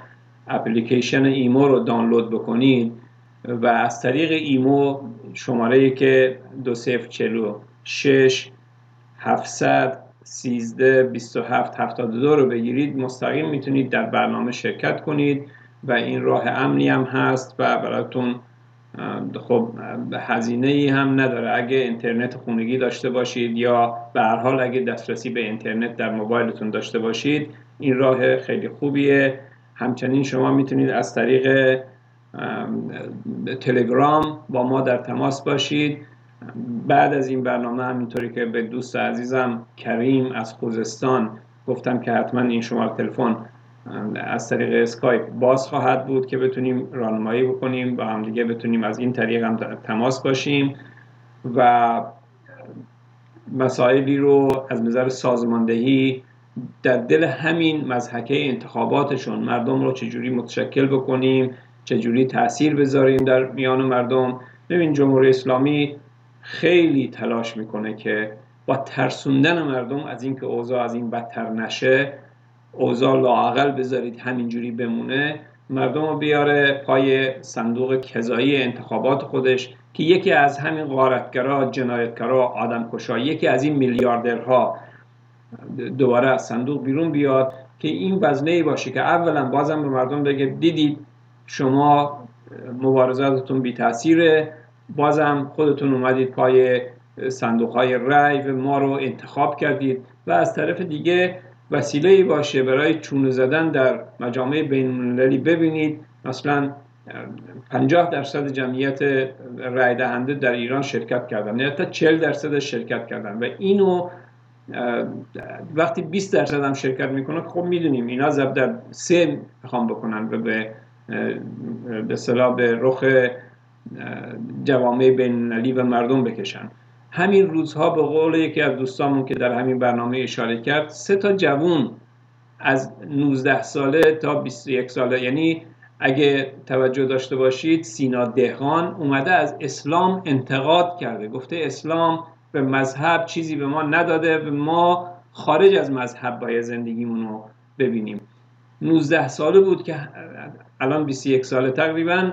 اپلیکیشن ایمو رو دانلود بکنید و از طریق ایمو شماره که دو صفر چلو شش هفتصد سیزده بیست و هفت هفتاد دو رو بگیرید مستقیم می‌تونید در برنامه شرکت کنید و این راه امنی هم هست و براتون خب هزینه ای هم نداره. اگه اینترنت خونگی داشته باشید یا به هر حال اگه دسترسی به اینترنت در موبایلتون داشته باشید این راه خیلی خوبیه. همچنین شما می‌تونید از طریق تلگرام با ما در تماس باشید. بعد از این برنامه همینطوری که به دوست عزیزم کریم از خوزستان گفتم که حتما این شماره تلفن از طریق اسکایپ باز خواهد بود که بتونیم راهنمایی بکنیم با هم دیگه بتونیم از این طریق هم تماس باشیم و مسائلی رو از نظر سازماندهی در دل همین مزحکه انتخاباتشون مردم رو چجوری متشکل بکنیم چجوری تاثیر بذاریم در میان مردم. ببین جمهوری اسلامی خیلی تلاش می‌کنه که با ترسوندن مردم از اینکه اوضاع از این بدتر نشه اوضاع لاعقل بذارید همینجوری بمونه مردم رو بیاره پای صندوق کذایی انتخابات خودش که یکی از همین غارتگرا جنایتگرا آدمکشا یکی از این میلیاردرها دوباره از صندوق بیرون بیاد که این وزنه باشه که اولا بازم به مردم بگه دیدید شما مبارزاتتون بی تاثیره بازم خودتون اومدید پای صندوق های رای و ما رو انتخاب کردید و از طرف دیگه وسیله باشه برای چونه زدن در مجامع بین ببینید مثلا 50 درصد جمعیت رای دهنده در ایران شرکت کردن یا تا 40 درصد شرکت کردن و اینو وقتی 20 درصد هم شرکت می‌کنه خب می‌دونیم اینا زب در سه می‌خوام بکنن و به به به رخ جوامع بین و مردم بکشن. همین روزها به قول یکی از دوستامون که در همین برنامه اشاره کرد سه تا جوون از 19 ساله تا 21 ساله یعنی اگه توجه داشته باشید سینا دهقان اومده از اسلام انتقاد کرده. گفته اسلام به مذهب چیزی به ما نداده و ما خارج از مذهب باید زندگیمون رو ببینیم. 19 ساله بود که الان 21 ساله تقریبا.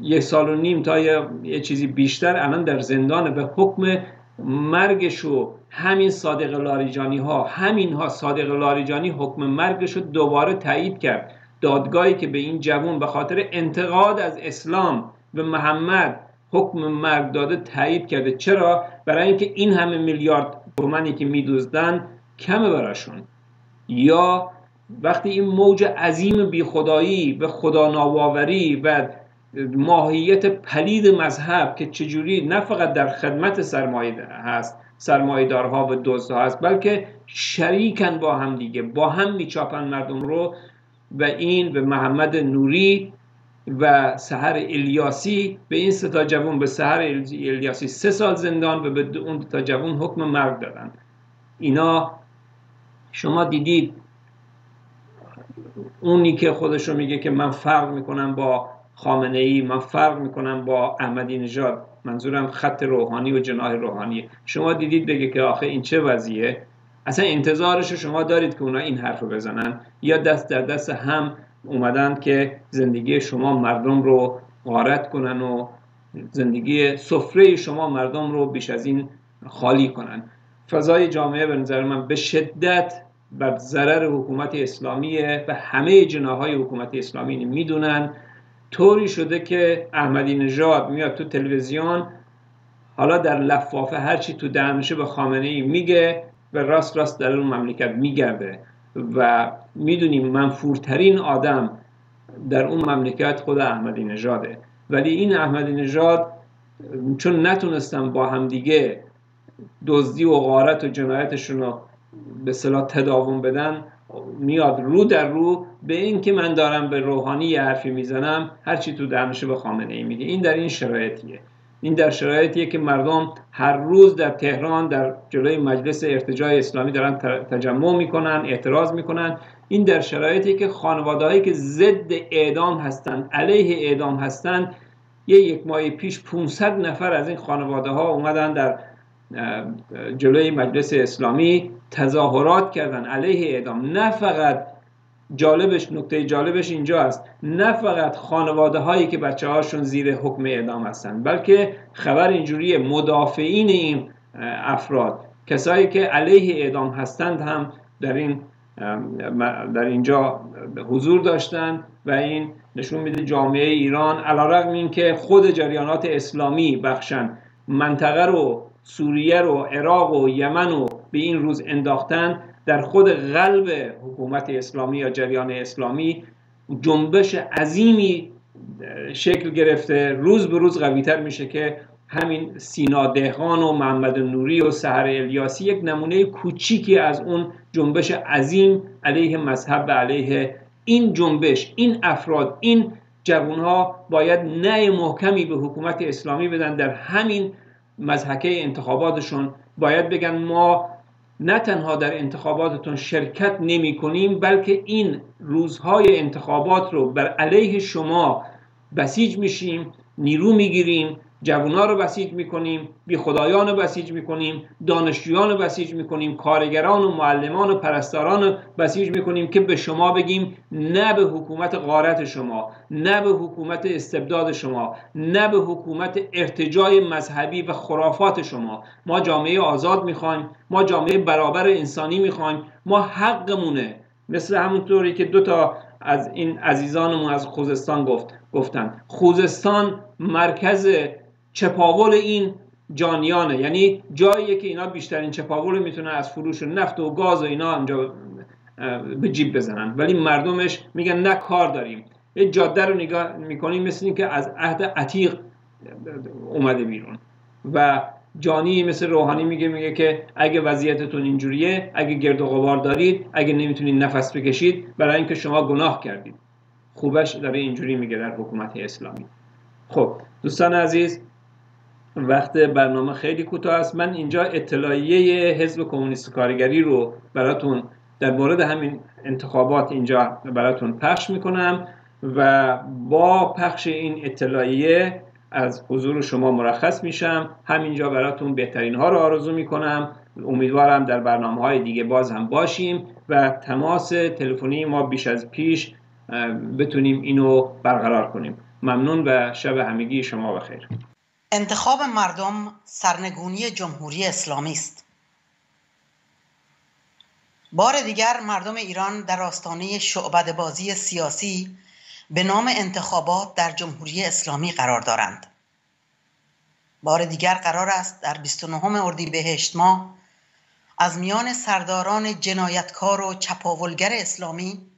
یک سال و نیم تا یه چیزی بیشتر الان در زندان به حکم مرگش و همین صادق لاریجانی ها همین ها صادق لاریجانی حکم مرگش رو دوباره تایید کرد. دادگاهی که به این جوون به خاطر انتقاد از اسلام و محمد حکم مرگ داده تایید کرده. چرا؟ برای اینکه این همه میلیارد تومنی که میدوزدن کمه براشون. یا وقتی این موج عظیم بی خدایی به خدا ناواوری و ماهیت پلید مذهب که چجوری نه فقط در خدمت سرمایه هست سرمایه‌دارها و دزدها هست بلکه شریکن با هم دیگه با هم میچاپن مردم رو و این به محمد نوری و سهر الیاسی به این ستا جوان به سهر الیاسی سه سال زندان و به اون تا جوان حکم مرگ دادن. اینا شما دیدید اونی که خودش رو میگه که من فرق می‌کنم با خامنه ای من فرق می‌کنم با احمدی نژاد. منظورم خط روحانی و جناح روحانی. شما دیدید بگه که آخه این چه وضعیه؟ اصلا انتظارش شما دارید که اونا این حرف رو بزنن؟ یا دست در دست هم اومدن که زندگی شما مردم رو غارت کنن و زندگی سفره شما مردم رو بیش از این خالی کنن؟ فضای جامعه به نظر من به شدت بر ضرر حکومت اسلامیه و همه جناهای حکومت اسلامی می‌دونن. طوری شده که احمدی نژاد میاد تو تلویزیون حالا در لفافه هرچی تو دهنشه به خامنه ای میگه و راست راست در اون مملکت میگرده. و می‌دونیم منفورترین آدم در اون مملکت خود احمدی نژاده ولی این احمدی نژاد چون نتونستم با همدیگه دزدی و غارت و جنایتشون رو به صلاح تداوم بدن میاد رو در رو به این که من دارم به روحانی یه حرفی می‌زنم هرچی تو دهنشه به خامنه ای میگه. این در این شرایطیه. این در شرایطیه که مردم هر روز در تهران در جلوی مجلس ارتجاع اسلامی دارن تجمع می‌کنن اعتراض می‌کنن. این در شرایطی که خانواده که ضد اعدام هستند علیه اعدام هستند یه یک ماه پیش 500 نفر از این خانواده ها اومدن در جلوی مجلس اسلامی تظاهرات کردن. علیه اعدام. نه فقط جالبش نکته جالبش اینجا است. نه فقط خانواده هایی که بچه هاشون زیر حکم اعدام هستن بلکه خبر اینجوری مدافعین این افراد. کسایی که علیه اعدام هستند هم در این در اینجا حضور داشتن و این نشون میده جامعه ایران علیرغم اینکه خود جریانات اسلامی بخشن. منطقه رو سوریه رو عراق و یمن رو به این روز انداختن در خود قلب حکومت اسلامی یا جریان اسلامی جنبش عظیمی شکل گرفته. روز به روز قویتر میشه که همین سینا دهقان و محمد نوری و سهر الیاسی یک نمونه کوچیکی از اون جنبش عظیم علیه مذهب و علیه این جنبش این افراد این جوانها باید نه محکمی به حکومت اسلامی بدن در همین مزحکه انتخاباتشون باید بگن ما نه تنها در انتخاباتتون شرکت نمی کنیم بلکه این روزهای انتخابات رو بر علیه شما بسیج میشیم نیرو می‌گیریم جوونا رو بسیج می‌کنیم بی خدایان رو بسیج می‌کنیم دانشجویان رو بسیج می‌کنیم کارگران و معلمان و پرستاران رو بسیج می‌کنیم که به شما بگیم نه به حکومت غارت شما نه به حکومت استبداد شما نه به حکومت ارتجای مذهبی و خرافات شما. ما جامعه آزاد می‌خوایم ما جامعه برابر انسانی می‌خوایم ما حقمونه. مثل همونطوری که دو تا از این عزیزانمون از خوزستان گفت گفتن. خوزستان مرکز چپاول این جانیانه. یعنی جاییه که اینا بیشترین چپاول می‌تونن از فروش نفت و گاز و اینا اینجا به جیب بزنن. ولی مردمش میگن نه کار داریم. یه جاده رو نگاه می‌کنیم مثل این که از عهد عتیق اومده بیرون. و جانی مثل روحانی میگه میگه که اگه وضعیتتون اینجوریه اگه گرد و غبار دارید اگه نمی‌تونید نفس بکشید برای اینکه شما گناه کردید. خوبش داره اینجوری میگه در حکومت اسلامی. خب دوستان عزیز وقت برنامه خیلی کوتاه است. من اینجا اطلاعیه حزب کمونیست کارگری رو براتون در مورد همین انتخابات اینجا براتون پخش می‌کنم و با پخش این اطلاعیه از حضور شما مرخص میشم. همینجا براتون بهترین ها رو آرزو می‌کنم. امیدوارم در برنامه های دیگه باز هم باشیم و تماس تلفنی ما بیش از پیش بتونیم اینو برقرار کنیم. ممنون و شب همگی شما بخیر. انتخاب مردم سرنگونی جمهوری اسلامی است. بار دیگر مردم ایران در آستانه شعبد بازی سیاسی به نام انتخابات در جمهوری اسلامی قرار دارند. بار دیگر قرار است در 29 اردیبهشت ماه از میان سرداران جنایتکار و چپاولگر اسلامی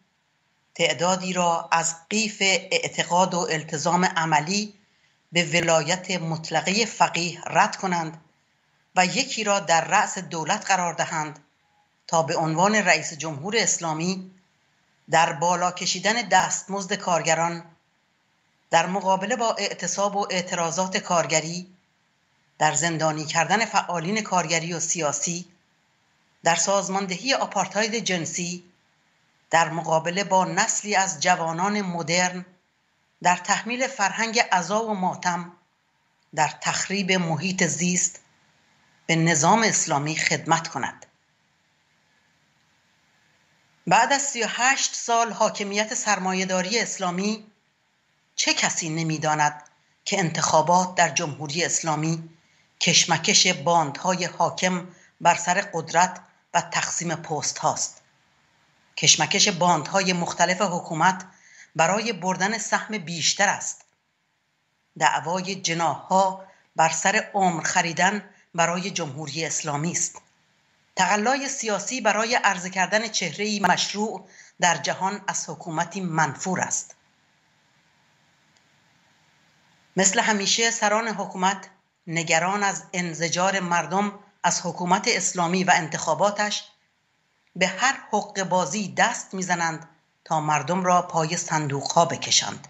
تعدادی را از قیف اعتقاد و التزام عملی به ولایت مطلقه فقیه رد کنند و یکی را در رأس دولت قرار دهند تا به عنوان رئیس جمهور اسلامی در بالا کشیدن دستمزد کارگران در مقابله با اعتصاب و اعتراضات کارگری در زندانی کردن فعالین کارگری و سیاسی در سازماندهی آپارتاید جنسی در مقابله با نسلی از جوانان مدرن در تحمیل فرهنگ عذا و ماتم در تخریب محیط زیست به نظام اسلامی خدمت کند. بعد از 38 سال حاکمیت سرمایهداری اسلامی چه کسی نمی‌داند که انتخابات در جمهوری اسلامی کشمکش باندهای حاکم بر سر قدرت و تقسیم پست هاست کشمکش باندهای مختلف حکومت برای بردن سهم بیشتر است. دعوای جناها بر سر عمر خریدن برای جمهوری اسلامی است. تقلای سیاسی برای عرضه کردن چهره مشروع در جهان از حکومتی منفور است. مثل همیشه سران حکومت نگران از انزجار مردم از حکومت اسلامی و انتخاباتش به هر حق بازی دست می‌زنند تا مردم را پای صندوق ها بکشند.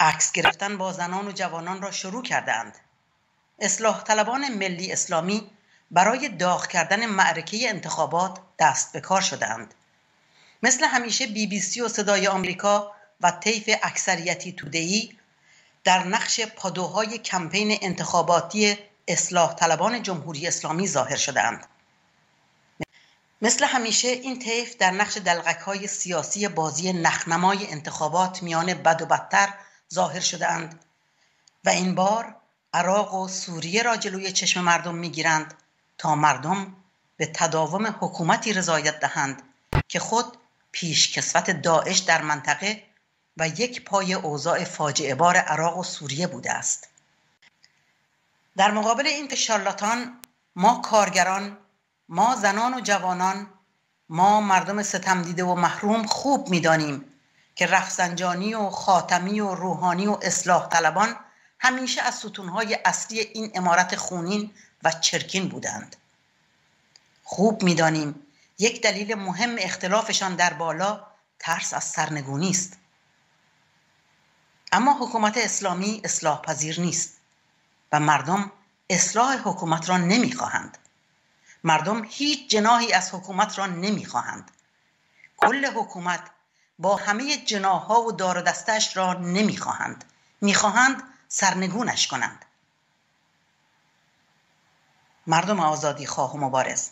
عکس گرفتن با زنان و جوانان را شروع کردند اصلاح طلبان ملی اسلامی برای داغ کردن معرکه انتخابات دست به کار شدند مثل همیشه بی بی سی و صدای آمریکا و طیف اکثریتی تودهی در نقش پادوهای کمپین انتخاباتی اصلاح طلبان جمهوری اسلامی ظاهر شدند مثل همیشه این طیف در نقش دلغک های سیاسی بازی نخنمای انتخابات میان بد و بدتر ظاهر شدند و این بار عراق و سوریه را جلوی چشم مردم می‌گیرند تا مردم به تداوم حکومتی رضایت دهند که خود پیشکسوت داعش در منطقه و یک پای اوضاع فاجعه بار عراق و سوریه بوده است. در مقابل این شارلاتان ما کارگران ما زنان و جوانان ما مردم ستم دیده و محروم خوب می‌دانیم که رفسنجانی و خاتمی و روحانی و اصلاح طلبان همیشه از ستونهای اصلی این امارت خونین و چرکین بودند. خوب می‌دانیم یک دلیل مهم اختلافشان در بالا ترس از سرنگونی است. اما حکومت اسلامی اصلاح پذیر نیست و مردم اصلاح حکومت را نمی‌خواهند. مردم هیچ جناهی از حکومت را نمی‌خواهند. کل حکومت با همه جناها و دار و دستش را نمی‌خواهند. می‌خواهند سرنگونش کنند. مردم آزادی خواه و مبارز.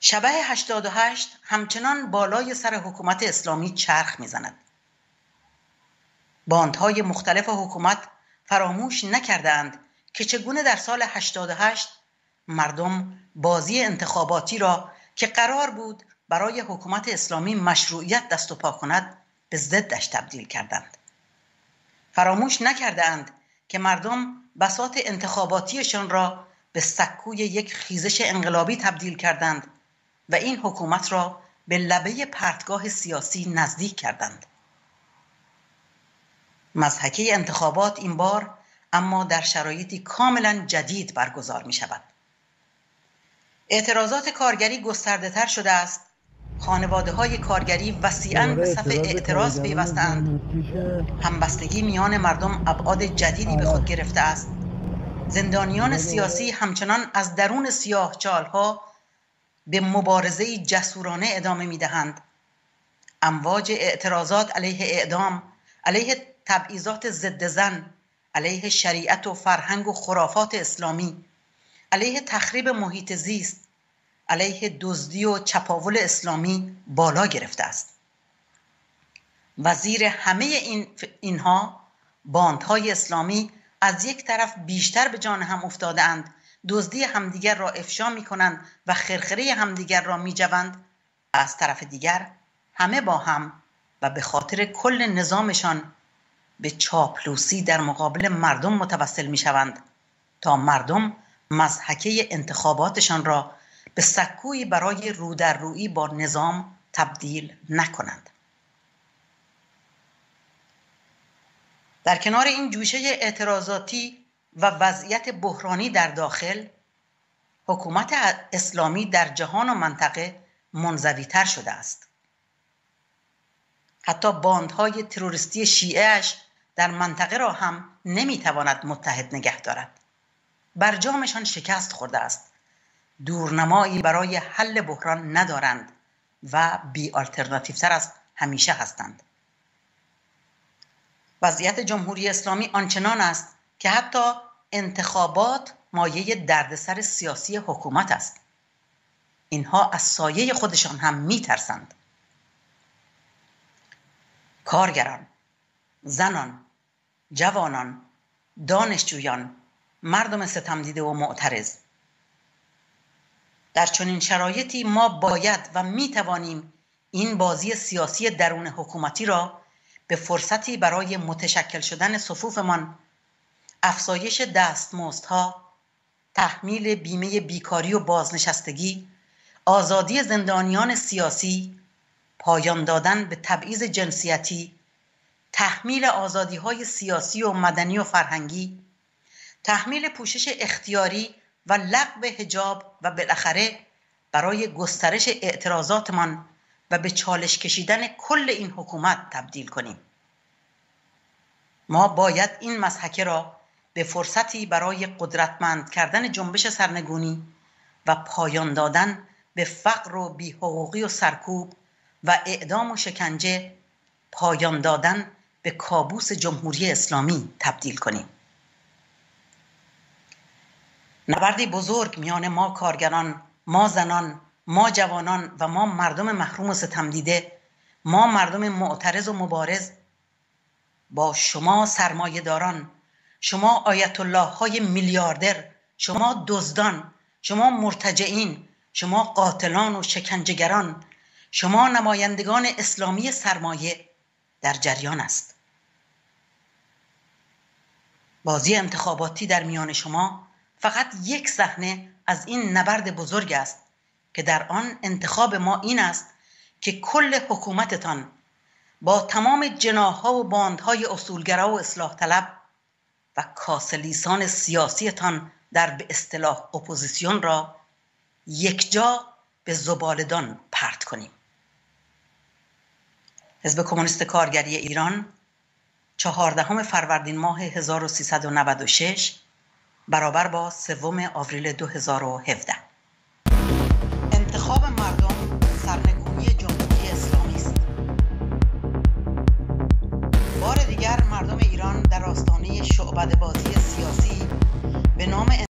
شبه 88 همچنان بالای سر حکومت اسلامی چرخ می‌زند. باندهای مختلف حکومت فراموش نکردند که چگونه در سال 88 مردم بازی انتخاباتی را که قرار بود برای حکومت اسلامی مشروعیت دست و پا کند به ضدش تبدیل کردند. فراموش نکردند که مردم بساط انتخاباتیشان را به سکوی یک خیزش انقلابی تبدیل کردند و این حکومت را به لبه پرتگاه سیاسی نزدیک کردند. مزحکه انتخابات این بار اما در شرایطی کاملا جدید برگزار می شود اعتراضات کارگری گسترده تر شده است. خانواده های کارگری وسیعا به صف اعتراض پیوستند همبستگی میان مردم ابعاد جدیدی به خود گرفته است. زندانیان سیاسی همچنان از درون سیاه ها به مبارزه جسورانه ادامه می دهند. امواج اعتراضات علیه اعدام، علیه تبعیضات ضد زن، علیه شریعت و فرهنگ و خرافات اسلامی، علیه تخریب محیط زیست، علیه دزدی و چپاول اسلامی بالا گرفته است. وزیر همه این اینها باندهای اسلامی از یک طرف بیشتر به جان هم افتاده اند دزدی همدیگر را افشا می کنند و خرخره همدیگر را می جوند از طرف دیگر همه با هم و به خاطر کل نظامشان به چاپلوسی در مقابل مردم متوسل می شوند تا مردم مزحکه انتخاباتشان را به سکوی برای رو در روی با نظام تبدیل نکنند. در کنار این جوشه اعتراضاتی و وضعیت بحرانی در داخل حکومت اسلامی در جهان و منطقه منزویتر شده است. حتی باندهای تروریستی شیعهش در منطقه را هم نمی‌تواند متحد نگه دارد. برجامشان شکست خورده است. دورنمایی برای حل بحران ندارند و بی تر از همیشه هستند. وضعیت جمهوری اسلامی آنچنان است که حتی انتخابات مایه دردسر سیاسی حکومت است. اینها از سایه خودشان هم میترسند. کارگران زنان جوانان دانشجویان مردم ستمدیده و معترض. در چنین شرایطی ما باید و می توانیم این بازی سیاسی درون حکومتی را به فرصتی برای متشکل شدن صفوفمان افزایش دستمزدها تحمیل بیمه بیکاری و بازنشستگی آزادی زندانیان سیاسی پایان دادن به تبعیض جنسیتی تحمیل آزادی های سیاسی و مدنی و فرهنگی تحمیل پوشش اختیاری و لغو حجاب و بالاخره برای گسترش اعتراضاتمان و به چالش کشیدن کل این حکومت تبدیل کنیم. ما باید این مسحکه را به فرصتی برای قدرتمند کردن جنبش سرنگونی و پایان دادن به فقر و بیحقوقی و سرکوب و اعدام و شکنجه پایان دادن به کابوس جمهوری اسلامی تبدیل کنیم. نبردی بزرگ میان ما کارگران ما زنان ما جوانان و ما مردم محروم و ستم دیده ما مردم معترض و مبارز. با شما سرمایه داران شما آیت الله های میلیاردر شما دزدان شما مرتجعین شما قاتلان و شکنجهگران شما نمایندگان اسلامی سرمایه در جریان است. بازی انتخاباتی در میان شما فقط یک صحنه از این نبرد بزرگ است که در آن انتخاب ما این است که کل حکومتتان با تمام جناها و باندهای اصولگرا و اصلاح طلب و کاسلیسان سیاسیتان در به اصطلاح اپوزیسیون را یکجا به زبالدان پرت کنیم. حزب کمونیست کارگری ایران چهاردهم فروردین ماه 1396 برابر با سوم آوریل 2017 انتخاب مردم سرنگونی جمهوری اسلامی است. بار دیگر مردم ایران در آستانه شعبد بازی سیاسی به نام